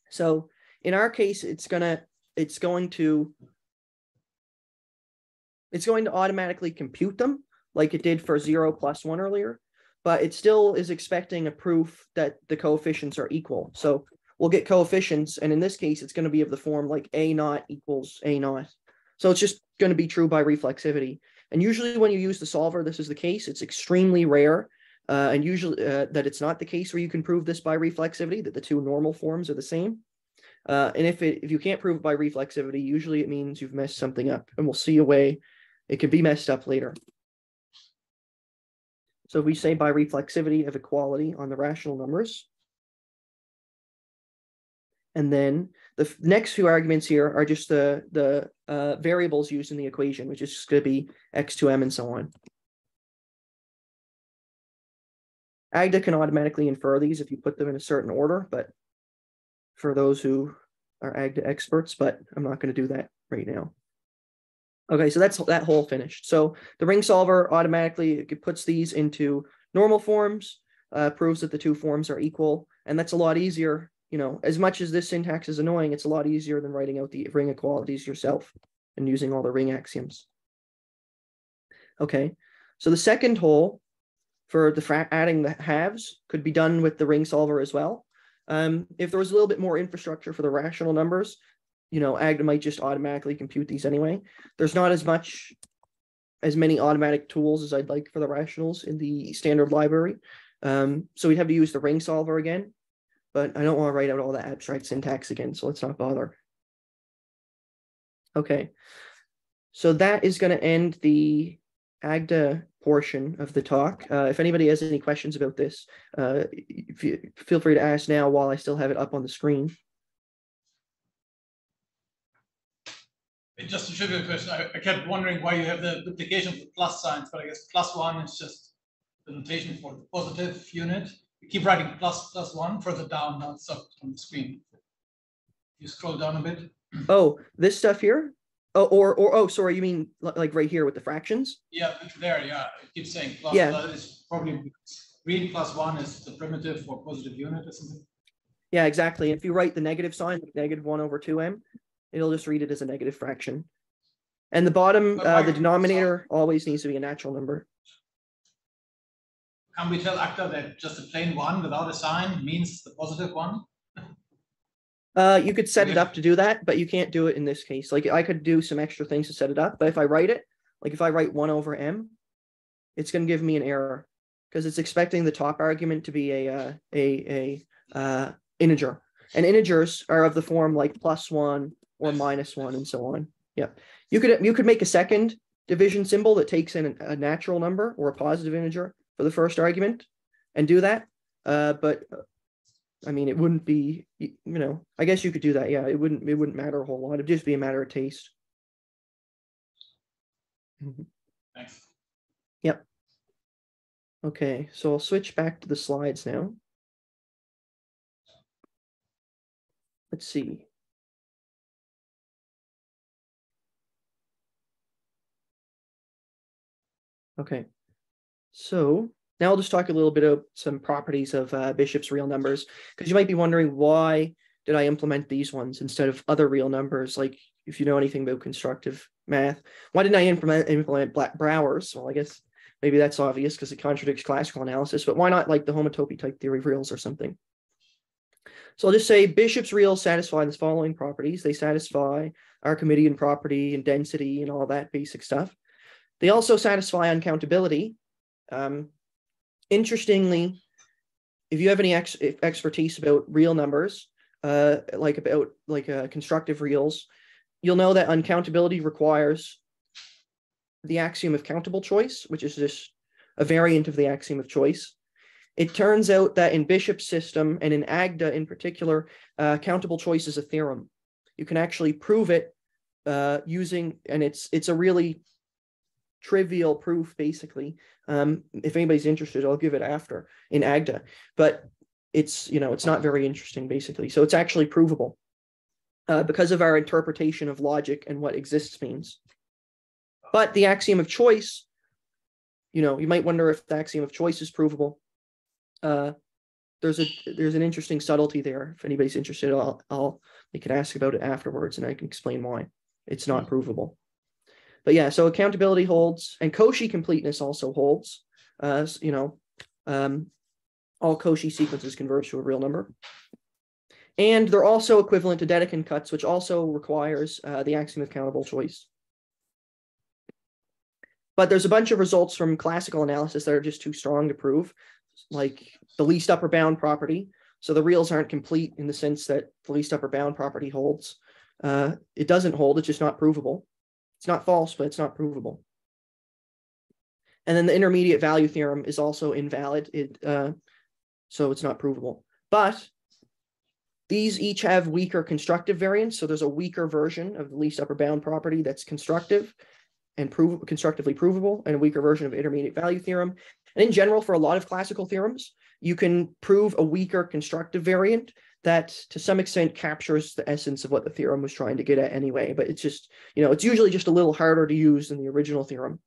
So in our case, it's gonna, it's going to it's going to automatically compute them like it did for zero plus one earlier, but it still is expecting a proof that the coefficients are equal. So we'll get coefficients, and in this case, it's going to be of the form like a naught equals a naught. So it's just going to be true by reflexivity. And usually when you use the solver, this is the case. It's extremely rare. Uh, and usually uh, that it's not the case where you can prove this by reflexivity, that the two normal forms are the same. Uh, and if it if you can't prove it by reflexivity, usually it means you've messed something up. And we'll see a way it can be messed up later. So we say by reflexivity of equality on the rational numbers. And then the next few arguments here are just the, the uh, variables used in the equation, which is going to be x2m and so on. AGDA can automatically infer these if you put them in a certain order, but for those who are AGDA experts, but I'm not going to do that right now. Okay, so that's that whole finished. So the ring solver automatically puts these into normal forms, uh, proves that the two forms are equal, and that's a lot easier. You know, as much as this syntax is annoying, it's a lot easier than writing out the ring equalities yourself and using all the ring axioms. Okay, so the second hole for the adding the halves could be done with the ring solver as well. Um, if there was a little bit more infrastructure for the rational numbers, you know, Agda might just automatically compute these anyway. There's not as much, as many automatic tools as I'd like for the rationals in the standard library. Um, so we'd have to use the ring solver again, but I don't want to write out all the abstract syntax again, so let's not bother. Okay, so that is going to end the AGDA portion of the talk. Uh, if anybody has any questions about this, uh, feel free to ask now while I still have it up on the screen. Just a trivial question. I, I kept wondering why you have the duplication of the plus signs, but I guess plus one is just the notation for the positive unit. You keep writing plus plus one further down, not up on the screen. You scroll down a bit. Oh, this stuff here? Oh, or or oh, sorry, you mean like right here with the fractions? Yeah, there, yeah. It keeps saying plus. Yeah. That is probably green plus one is the primitive for positive unit or something. Yeah, exactly. If you write the negative sign, negative one over two m, it'll just read it as a negative fraction. And the bottom, uh, the denominator always needs to be a natural number. Can we tell Agda that just a plain one without a sign means the positive one? Uh, you could set it up to do that, but you can't do it in this case. Like I could do some extra things to set it up, but if I write it, like if I write one over m, it's gonna give me an error because it's expecting the top argument to be a uh, a a uh, integer, and integers are of the form like plus one or minus one and so on. Yeah, you could you could make a second division symbol that takes in a natural number or a positive integer for the first argument, and do that. Uh, but uh, I mean, it wouldn't be, you know, I guess you could do that. Yeah, it wouldn't, it wouldn't matter a whole lot. It'd just be a matter of taste. Mhm. Thanks. Okay, so I'll switch back to the slides now. Let's see. Okay, so now I'll just talk a little bit about some properties of uh, Bishop's real numbers, because you might be wondering why did I implement these ones instead of other real numbers? Like if you know anything about constructive math, why didn't I implement implement Black Brouwer's? Well, I guess maybe that's obvious because it contradicts classical analysis, but why not like the homotopy type theory of reals or something? So I'll just say Bishop's reals satisfy the following properties. They satisfy our Archimedean property and density and all that basic stuff. They also satisfy uncountability. Um, interestingly, if you have any ex- expertise about real numbers, uh, like about like uh, constructive reals, you'll know that uncountability requires the axiom of countable choice, which is just a variant of the axiom of choice. It turns out that in Bishop's system and in Agda in particular, uh, countable choice is a theorem. You can actually prove it uh, using, and it's it's a really trivial proof basically. Um, if anybody's interested, I'll give it after in Agda, but it's you know it's not very interesting basically. So it's actually provable uh, because of our interpretation of logic and what exists means. But the axiom of choice, you know, you might wonder if the axiom of choice is provable. Uh, there's a there's an interesting subtlety there. If anybody's interested, I'll I'll they can ask about it afterwards, and I can explain why it's not provable. But yeah, so uncountability holds, and Cauchy completeness also holds. Uh, you know, um, all Cauchy sequences converge to a real number. And they're also equivalent to Dedekind cuts, which also requires uh, the axiom of countable choice. But there's a bunch of results from classical analysis that are just too strong to prove, like the least upper bound property. So the reals aren't complete in the sense that the least upper bound property holds. Uh, it doesn't hold, it's just not provable. It's not false, but it's not provable. And then the intermediate value theorem is also invalid. It uh, so it's not provable. But these each have weaker constructive variants. So there's a weaker version of the least upper bound property that's constructive and constructively provable, and a weaker version of intermediate value theorem. And in general, for a lot of classical theorems, you can prove a weaker constructive variant that to some extent captures the essence of what the theorem was trying to get at anyway. But it's just, you know, it's usually just a little harder to use than the original theorem.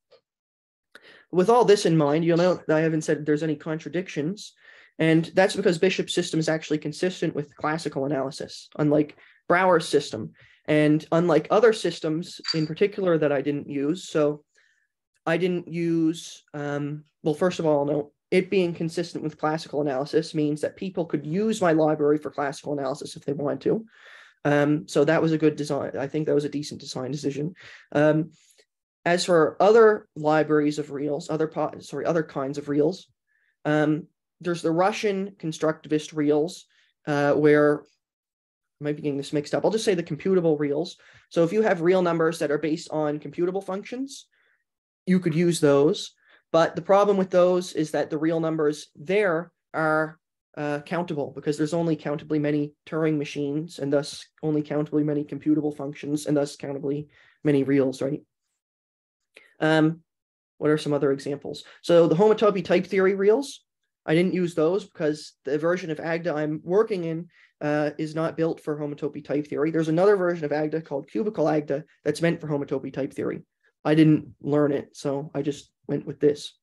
With all this in mind, you'll note that I haven't said there's any contradictions. And that's because Bishop's system is actually consistent with classical analysis, unlike Brouwer's system. And unlike other systems in particular that I didn't use, so I didn't use, um, well, first of all, no, it being consistent with classical analysis means that people could use my library for classical analysis if they wanted to. Um, so that was a good design. I think that was a decent design decision. Um, as for other libraries of reals, other po- sorry, other kinds of reals, um, there's the Russian constructivist reals, uh, where I might be getting this mixed up. I'll just say the computable reals. So if you have real numbers that are based on computable functions, you could use those. But the problem with those is that the real numbers there are uh, countable because there's only countably many Turing machines and thus only countably many computable functions and thus countably many reals, right? Um, what are some other examples? So the homotopy type theory reals, I didn't use those because the version of AGDA I'm working in uh, is not built for homotopy type theory. There's another version of AGDA called cubical AGDA that's meant for homotopy type theory. I didn't learn it, so I just went with this.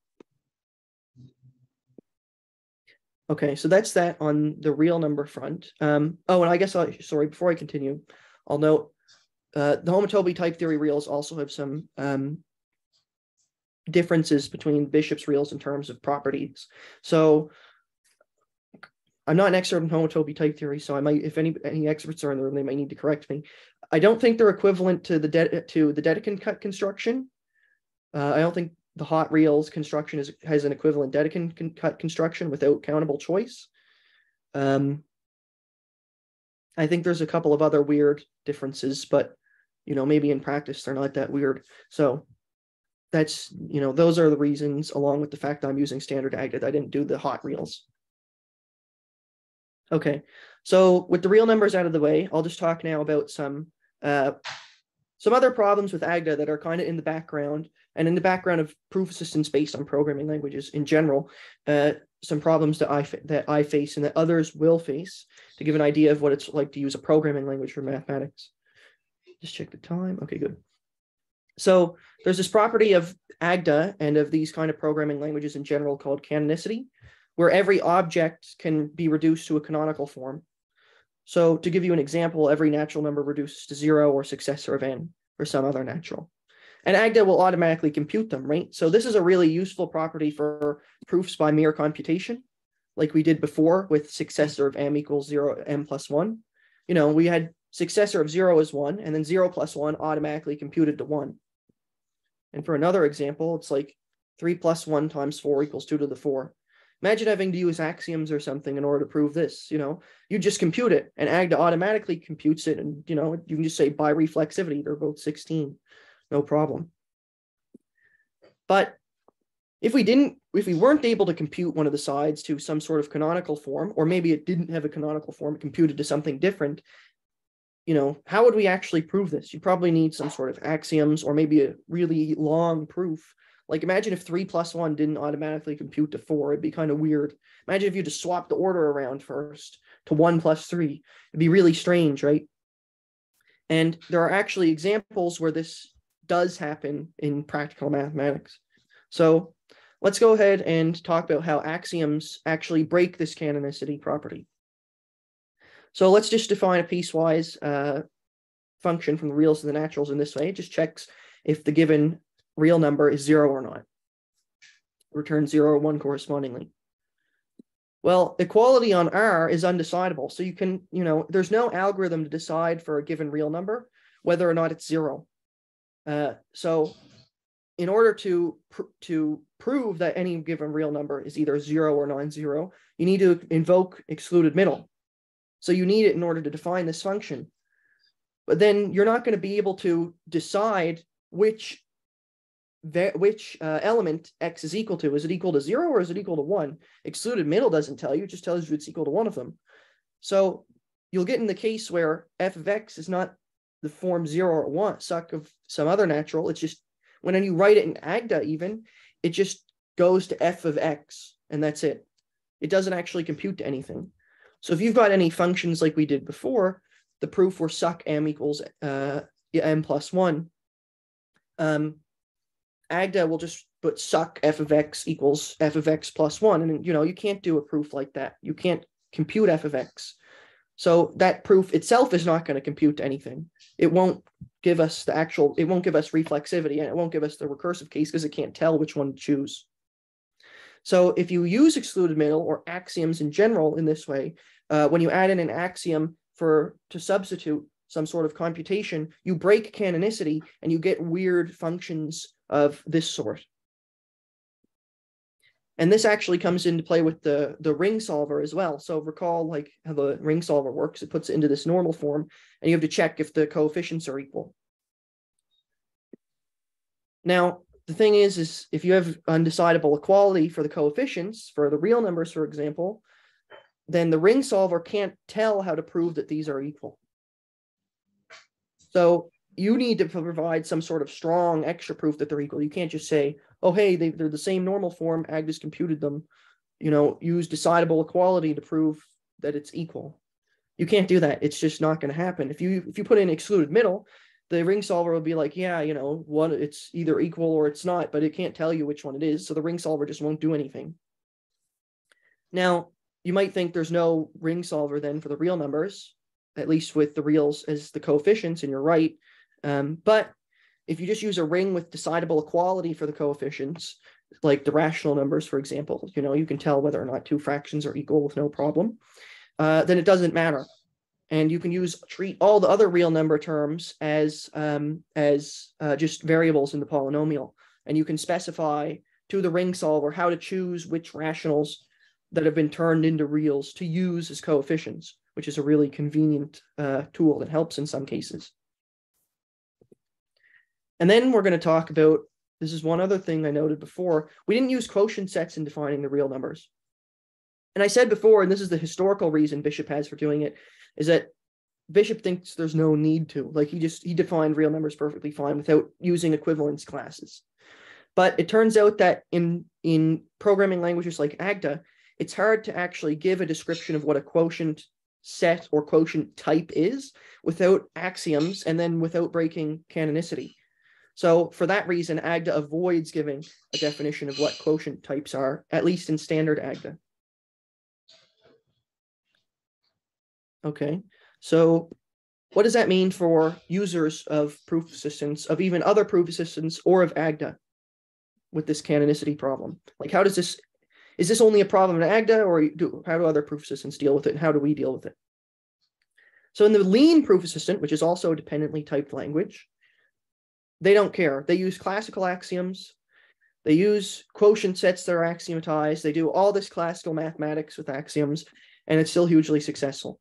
Okay, so that's that on the real number front. Um, oh, and I guess I'll, sorry before I continue, I'll note uh, the homotopy type theory reals also have some um, differences between Bishop's reals in terms of properties. So I'm not an expert in homotopy type theory, so I might, if any any experts are in the room, they might need to correct me. I don't think they're equivalent to the de- to the Dedekind cut construction. Uh, I don't think the HoTT reals construction is has an equivalent Dedekind con- cut construction without countable choice. Um, I think there's a couple of other weird differences, but you know maybe in practice they're not that weird. So that's you know those are the reasons, along with the fact I'm using standard AGDA, I didn't do the HoTT reals. Okay, so with the real numbers out of the way, I'll just talk now about some uh, some other problems with AGDA that are kind of in the background and in the background of proof assistants based on programming languages in general. Uh, some problems that I that I face and that others will face to give an idea of what it's like to use a programming language for mathematics. Just check the time. Okay, good. So there's this property of AGDA and of these kind of programming languages in general called canonicity, where every object can be reduced to a canonical form. So to give you an example, every natural number reduces to zero or successor of n or some other natural. And AGDA will automatically compute them, right? So this is a really useful property for proofs by mere computation, like we did before with successor of m equals zero, m plus one. You know, we had successor of zero is one, and then zero plus one automatically computed to one. And for another example, it's like three plus one times four equals two to the four. Imagine having to use axioms or something in order to prove this, you know, you just compute it and AGDA automatically computes it. And, you know, you can just say by reflexivity, they're both 16, no problem. But if we didn't, if we weren't able to compute one of the sides to some sort of canonical form, or maybe it didn't have a canonical form, computed to something different, you know, how would we actually prove this? You probably need some sort of axioms or maybe a really long proof. Like imagine if three plus one didn't automatically compute to four, it'd be kind of weird. Imagine if you just swap the order around first to one plus three. It'd be really strange, right? And there are actually examples where this does happen in practical mathematics. So let's go ahead and talk about how axioms actually break this canonicity property. So let's just define a piecewise uh, function from the reals to the naturals in this way. It just checks if the given real number is zero or not. Return zero or one correspondingly. Well, equality on R is undecidable. So you can, you know, there's no algorithm to decide for a given real number whether or not it's zero. Uh, so in order to pr to prove that any given real number is either zero or non-zero, you need to invoke excluded middle. So you need it in order to define this function. But then you're not going to be able to decide which which uh, element x is equal to. Is it equal to zero or is it equal to one? Excluded middle doesn't tell you, it just tells you it's equal to one of them. So you'll get in the case where f of x is not the form zero or one, suc of some other natural. It's just when you write it in AGDA even, it just goes to f of x and that's it. It doesn't actually compute to anything. So if you've got any functions like we did before, the proof where suc m equals uh, m plus one, um, Agda will just put suc f of x equals f of x plus one. And you know, you can't do a proof like that. You can't compute f of x. So that proof itself is not going to compute anything. It won't give us the actual, it won't give us reflexivity and it won't give us the recursive case because it can't tell which one to choose. So if you use excluded middle or axioms in general in this way, uh, when you add in an axiom for to substitute some sort of computation, you break canonicity and you get weird functions of this sort. And this actually comes into play with the, the ring solver as well. So recall like how the ring solver works. It puts it into this normal form and you have to check if the coefficients are equal. Now, the thing is, is if you have undecidable equality for the coefficients, for the real numbers, for example, then the ring solver can't tell how to prove that these are equal. So you need to provide some sort of strong extra proof that they're equal. You can't just say, oh, hey, they, they're the same normal form. Agda's computed them. You know, use decidable equality to prove that it's equal. You can't do that. It's just not going to happen. If you if you put in excluded middle, the ring solver will be like, yeah, you know, one it's either equal or it's not, but it can't tell you which one it is. So the ring solver just won't do anything. Now, you might think there's no ring solver then for the real numbers, at least with the reals as the coefficients, and you're right. Um, but if you just use a ring with decidable equality for the coefficients, like the rational numbers, for example, you know, you can tell whether or not two fractions are equal with no problem, uh, then it doesn't matter. And you can use treat all the other real number terms as um, as uh, just variables in the polynomial, and you can specify to the ring solver how to choose which rationals that have been turned into reals to use as coefficients, which is a really convenient uh, tool that helps in some cases. And then we're going to talk about this is one other thing I noted before. We didn't use quotient sets in defining the real numbers. And I said before, and this is the historical reason Bishop has for doing it, is that Bishop thinks there's no need to. Like he just he defined real numbers perfectly fine without using equivalence classes. But it turns out that in in programming languages like Agda, it's hard to actually give a description of what a quotient set or quotient type is without axioms and then without breaking canonicity. So for that reason, AGDA avoids giving a definition of what quotient types are, at least in standard AGDA. Okay, so what does that mean for users of proof assistants, of even other proof assistants or of AGDA with this canonicity problem? Like how does this, is this only a problem in AGDA or do, how do other proof assistants deal with it? And how do we deal with it? So in the Lean proof assistant, which is also a dependently typed language, they don't care. They use classical axioms. They use quotient sets that are axiomatized. They do all this classical mathematics with axioms, and it's still hugely successful.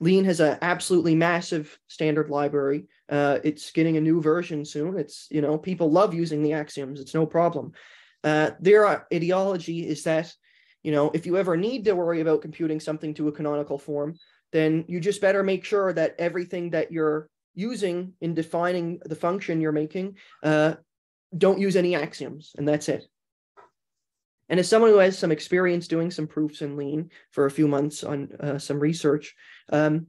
Lean has an absolutely massive standard library. Uh, it's getting a new version soon. It's, you know, people love using the axioms. It's no problem. Uh, their ideology is that, you know, if you ever need to worry about computing something to a canonical form, then you just better make sure that everything that you're using in defining the function you're making, uh, don't use any axioms, and that's it. And as someone who has some experience doing some proofs in Lean for a few months on uh, some research, um,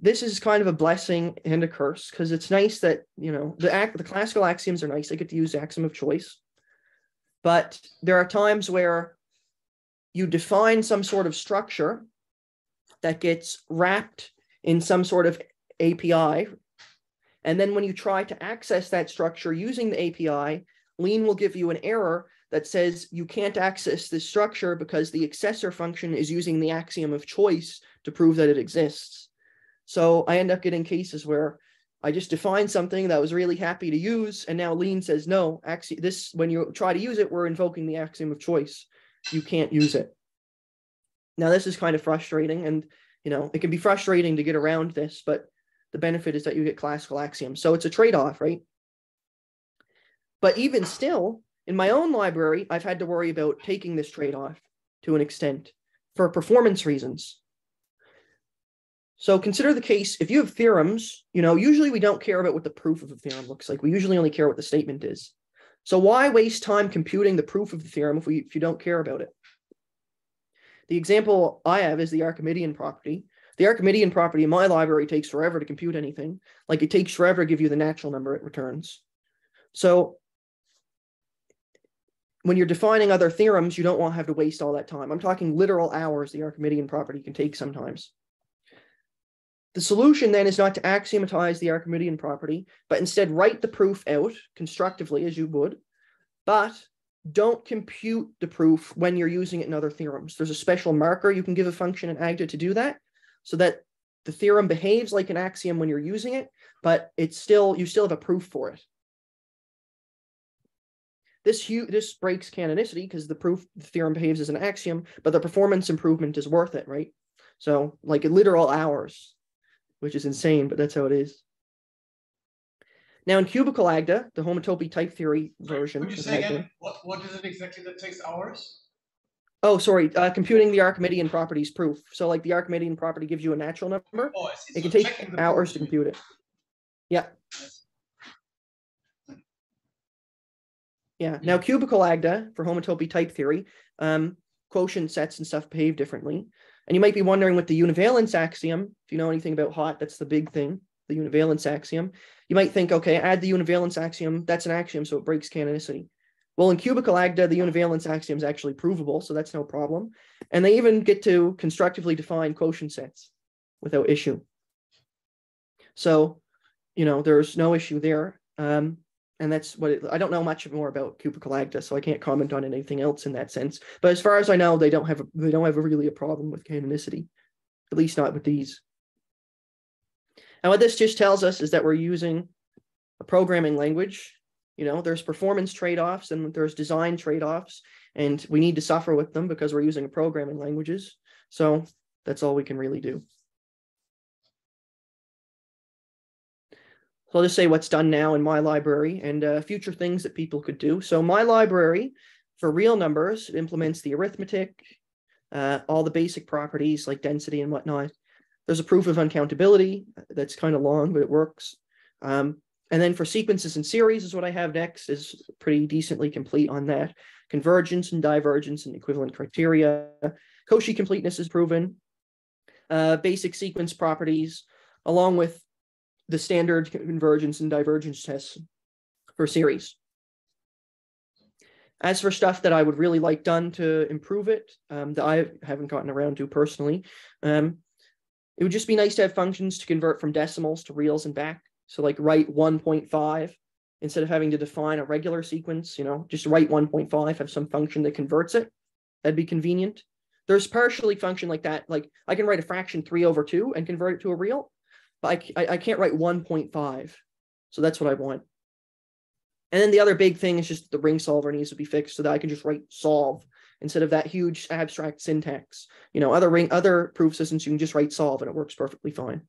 this is kind of a blessing and a curse because it's nice that you know the act the classical axioms are nice. I get to use axiom of choice, But there are times where you define some sort of structure that gets wrapped in some sort of API. And then when you try to access that structure using the API, Lean will give you an error that says you can't access this structure because the accessor function is using the axiom of choice to prove that it exists. So I end up getting cases where I just define something that I was really happy to use, and now Lean says no. Axi- this when you try to use it, we're invoking the axiom of choice. You can't use it. Now this is kind of frustrating, and you know it can be frustrating to get around this, but the benefit is that you get classical axioms. So it's a trade-off, right? But even still, in my own library, I've had to worry about taking this trade-off to an extent for performance reasons. So consider the case, if you have theorems, you know, usually we don't care about what the proof of a theorem looks like. We usually only care what the statement is. So why waste time computing the proof of the theorem if we if you don't care about it? The example I have is the Archimedean property. The Archimedean property in my library takes forever to compute anything. Like it takes forever to give you the natural number it returns. So when you're defining other theorems, you don't want to have to waste all that time. I'm talking literal hours the Archimedean property can take sometimes. The solution then is not to axiomatize the Archimedean property, but instead write the proof out constructively as you would, but don't compute the proof when you're using it in other theorems. There's a special marker you can give a function in Agda to do that, so that the theorem behaves like an axiom when you're using it, but it's still you still have a proof for it. This huge, this breaks canonicity because the proof the theorem behaves as an axiom, but the performance improvement is worth it, right? So like literal hours which is insane, but that's how it is. Now in cubical Agda, the homotopy type theory version. Would you say Agda- again, what, what is it exactly that takes hours? Oh, sorry, uh, computing the Archimedean properties proof. So like the Archimedean property gives you a natural number. Oh, I see. It can So take hours to compute it. Yeah. Yeah. Now cubical Agda for homotopy type theory, um, quotient sets and stuff behave differently. And you might be wondering with the univalence axiom, if you know anything about HoTT, that's the big thing, the univalence axiom. You might think, okay, add the univalence axiom, that's an axiom, so it breaks canonicity. Well, in cubical Agda, the univalence axiom is actually provable, so that's no problem. And they even get to constructively define quotient sets without issue. So, you know, there's no issue there. Um, and that's what it, I don't know much more about cubical Agda, so I can't comment on anything else in that sense. But as far as I know, they don't have a, they don't have a really a problem with canonicity, at least not with these. And what this just tells us is that we're using a programming language. You know, there's performance trade-offs and there's design trade-offs, and we need to suffer with them because we're using programming languages. So that's all we can really do. So I'll just say what's done now in my library and uh, future things that people could do. So my library for real numbers implements the arithmetic, uh, all the basic properties like density and whatnot. There's a proof of uncountability that's kind of long, but it works. Um, and then for sequences and series is what I have next is pretty decently complete on that. Convergence and divergence and equivalent criteria. Cauchy completeness is proven. Uh, basic sequence properties, along with the standard convergence and divergence tests for series. As for stuff that I would really like done to improve it, um, that I haven't gotten around to personally, um, it would just be nice to have functions to convert from decimals to reals and back. So like write 1.5 instead of having to define a regular sequence, you know, just write 1.5, have some function that converts it. That'd be convenient. There's partially function like that. Like I can write a fraction three over two and convert it to a real, but I, I can't write 1.5. So that's what I want. And then the other big thing is just the ring solver needs to be fixed so that I can just write solve instead of that huge abstract syntax. You know, other ring, other proof systems, you can just write solve and it works perfectly fine.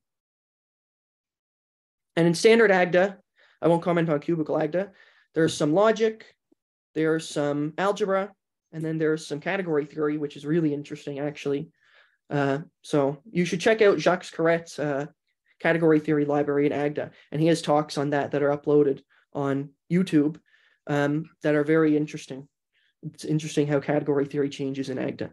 And in standard Agda, I won't comment on cubical Agda. There's some logic, there's some algebra, and then there's some category theory, which is really interesting actually. Uh, so you should check out Jacques Carette's uh, category theory library in Agda, and he has talks on that that are uploaded on YouTube um, that are very interesting. It's interesting how category theory changes in Agda.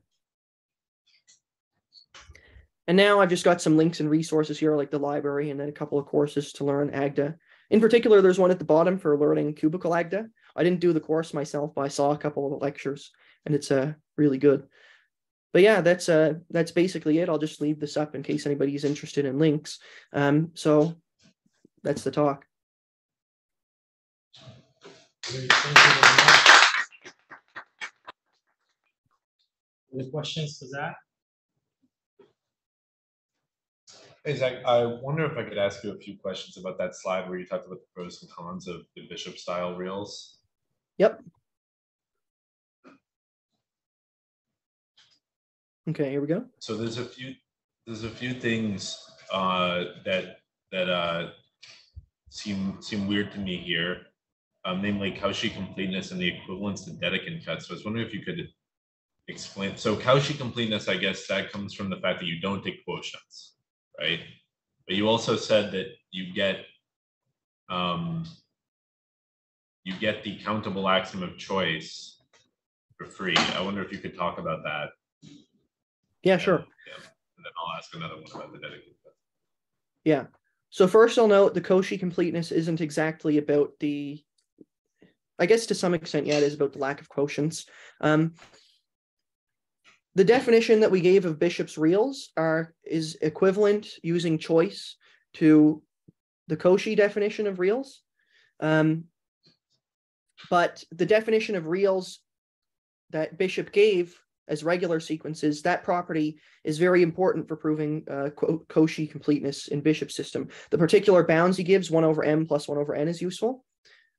And now I've just got some links and resources here, like the library, and then a couple of courses to learn Agda. In particular, there's one at the bottom for learning cubical Agda, I didn't do the course myself, but I saw a couple of the lectures, and it's uh really good. But yeah, that's uh that's basically it. I'll just leave this up in case anybody's interested in links. Um, so that's the talk. Any questions for Zach? Hey, Zach, I wonder if I could ask you a few questions about that slide where you talked about the pros and cons of the bishop style reals. Yep. Okay, here we go. So there's a few, there's a few things uh, that, that uh, seem, seem weird to me here. Um, namely Cauchy completeness and the equivalence to Dedekind cuts. So I was wondering if you could explain, so Cauchy completeness, I guess that comes from the fact that you don't take quotients, right? But you also said that you get um, you get the countable axiom of choice for free. I wonder if you could talk about that. Yeah, sure. Yeah, And then I'll ask another one about the cuts. Yeah. So first I'll note the Cauchy completeness isn't exactly about the I guess to some extent, yeah, it is about the lack of quotients. Um, the definition that we gave of Bishop's reals are is equivalent using choice to the Cauchy definition of reals. Um, but the definition of reals that Bishop gave as regular sequences, that property is very important for proving uh, Cauchy completeness in Bishop's system. The particular bounds he gives, one over m plus one over n is useful.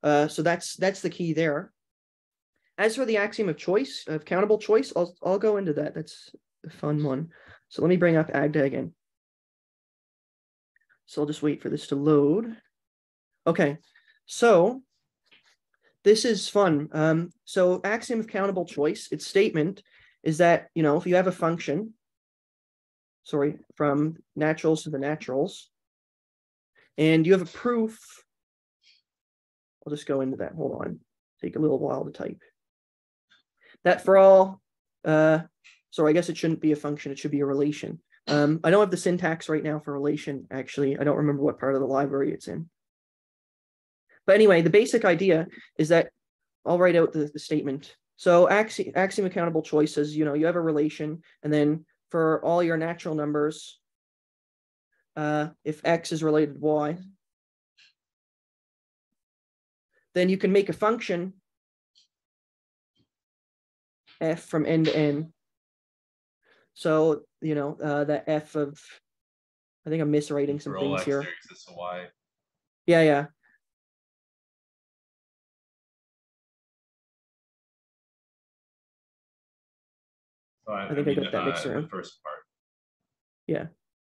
Uh, so that's that's the key there. As for the axiom of choice, of countable choice, I'll I'll go into that. That's a fun one. So let me bring up Agda again. So I'll just wait for this to load. Okay, so this is fun. Um, so axiom of countable choice, its statement is that, you know, if you have a function, sorry, from naturals to the naturals, and you have a proof I'll just go into that. Hold on. Take a little while to type. That for all, uh, so I guess it shouldn't be a function. It should be a relation. Um, I don't have the syntax right now for relation, actually. I don't remember what part of the library it's in. But anyway, the basic idea is that I'll write out the, the statement. So axiom, axiom accountable choices, you know, you have a relation, and then for all your natural numbers, uh, if x is related to y, then you can make a function f from n to n. So, you know, uh, the f of, I think I'm miswriting some all things here. there exists a Y. Yeah, yeah. So I, I think I mean, got that mixed uh, the around. First part.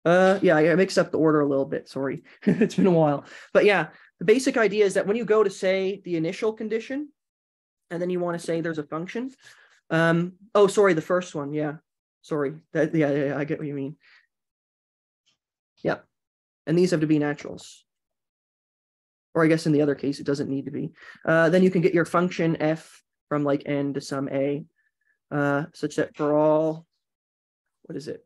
Uh, yeah, I mixed up the order a little bit. Sorry, it's been a while. But yeah, the basic idea is that when you go to say the initial condition, and then you want to say there's a function. Um, oh, sorry, the first one. Yeah, sorry. That yeah, yeah, yeah, I get what you mean. Yep, and these have to be naturals. Or I guess in the other case, it doesn't need to be. Uh, then you can get your function f from like n to some a, uh, such that for all, what is it?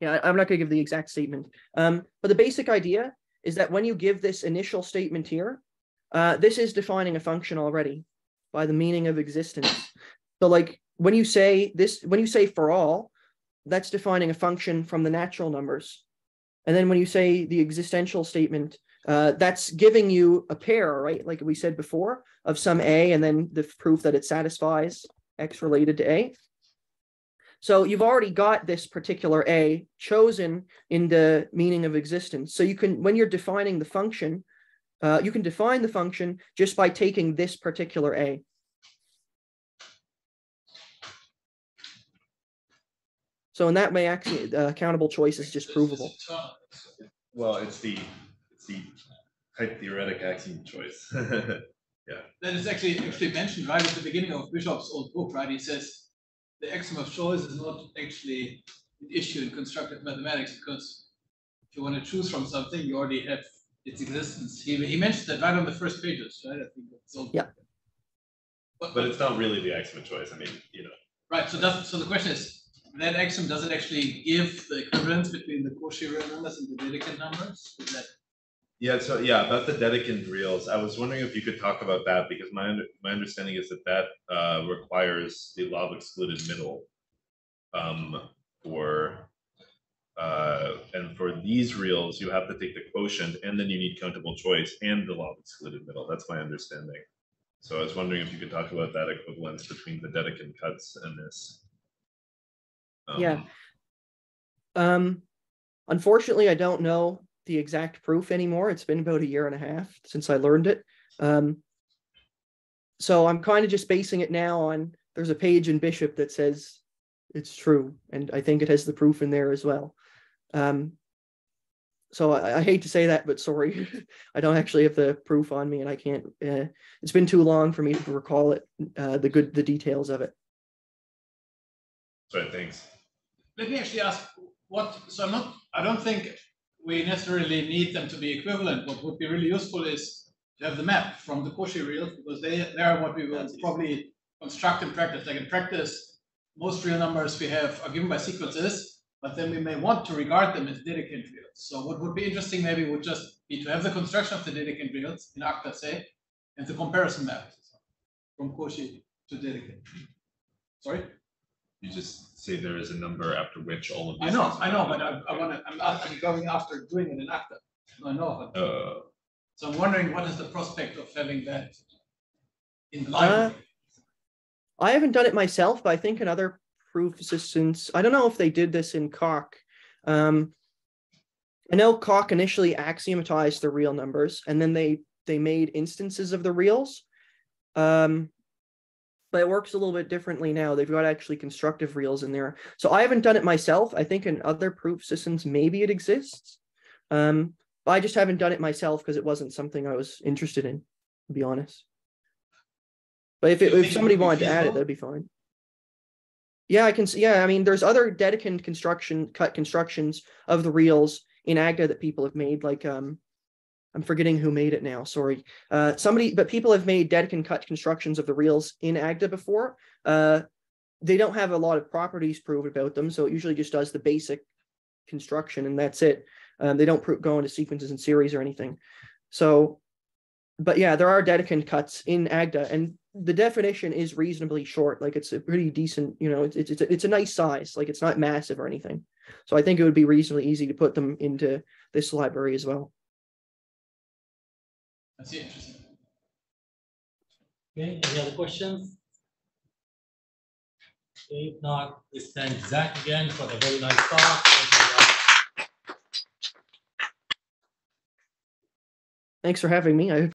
Yeah, I'm not going to give the exact statement. Um, but the basic idea is that when you give this initial statement here, uh, this is defining a function already by the meaning of existence. So like when you say this, when you say for all, that's defining a function from the natural numbers. And then when you say the existential statement, uh, that's giving you a pair, right? Like we said before, of some A and then the proof that it satisfies X related to A. So you've already got this particular A chosen in the meaning of existence. So you can, when you're defining the function, uh, you can define the function just by taking this particular A. So in that way, actually, uh, countable choice is just provable. Well, it's the, it's the type theoretic axiom choice. Yeah. That is actually, actually mentioned right at the beginning of Bishop's old book, right? He says the axiom of choice is not actually an issue in constructive mathematics because if you want to choose from something, you already have its existence. He, he mentioned that right on the first pages, right? I think that's all. Yeah. But, But it's not really the axiom of choice. I mean, you know, right, so does, so the question is, that axiom, does it actually give the equivalence between the Cauchy real numbers and the Dedekind numbers? Is that Yeah, so yeah, about the Dedekind reals, I was wondering if you could talk about that because my under, my understanding is that that uh requires the law of excluded middle. Um, for. Uh, and for these reals, you have to take the quotient and then you need countable choice and the law of excluded middle. That's my understanding. So I was wondering if you could talk about that equivalence between the Dedekind cuts and this. Yeah. Um, Um, unfortunately, I don't know the exact proof anymore. It's been about a year and a half since I learned it. Um, so I'm kind of just basing it now on there's a page in Bishop that says it's true, and I think it has the proof in there as well. Um, so I, I hate to say that, but sorry, I don't actually have the proof on me, and I can't. Uh, it's been too long for me to recall it, uh, the good, the details of it. Sorry, thanks. Let me actually ask, what, so I'm not, I don't think we necessarily need them to be equivalent. What would be really useful is to have the map from the Cauchy reals, because they, they are what we will probably construct in practice. Like in practice, most real numbers we have are given by sequences, but then we may want to regard them as Dedekind fields. So what would be interesting maybe would just be to have the construction of the Dedekind reals in Agda, say, and the comparison map from Cauchy to Dedekind. Sorry? You just say there is a number after which all of I know, I know, but I, I wanna, I'm, I'm going after doing it in Agda. I know, but, Uh, so I'm wondering what is the prospect of having that in the Uh. I haven't done it myself, but I think in other proof assistants, I don't know if they did this in Coq. Um, I know Coq initially axiomatized the real numbers, and then they they made instances of the reals. Um, but it works a little bit differently now. They've got actually constructive reals in there. So I haven't done it myself. I think in other proof systems maybe it exists. Um, but I just haven't done it myself because it wasn't something I was interested in, to be honest. But if it, if somebody wanted to add it, that'd be fine. Yeah, I can see. Yeah, I mean, there's other Dedekind construction cut constructions of the reals in Agda that people have made. Like, um, I'm forgetting who made it now. Sorry, uh, somebody, but people have made Dedekind cut constructions of the reals in Agda before. Uh, they don't have a lot of properties proved about them, so it usually just does the basic construction and that's it. Um, they don't go into sequences and series or anything. So, but yeah, there are Dedekind cuts in Agda, and the definition is reasonably short. Like it's a pretty decent, you know, it's it's it's a, it's a nice size. Like it's not massive or anything. So I think it would be reasonably easy to put them into this library as well. That's interesting. Okay, any other questions? Okay, If not, let's thank Zach again for the very nice talk. Thank you, Thanks for having me. I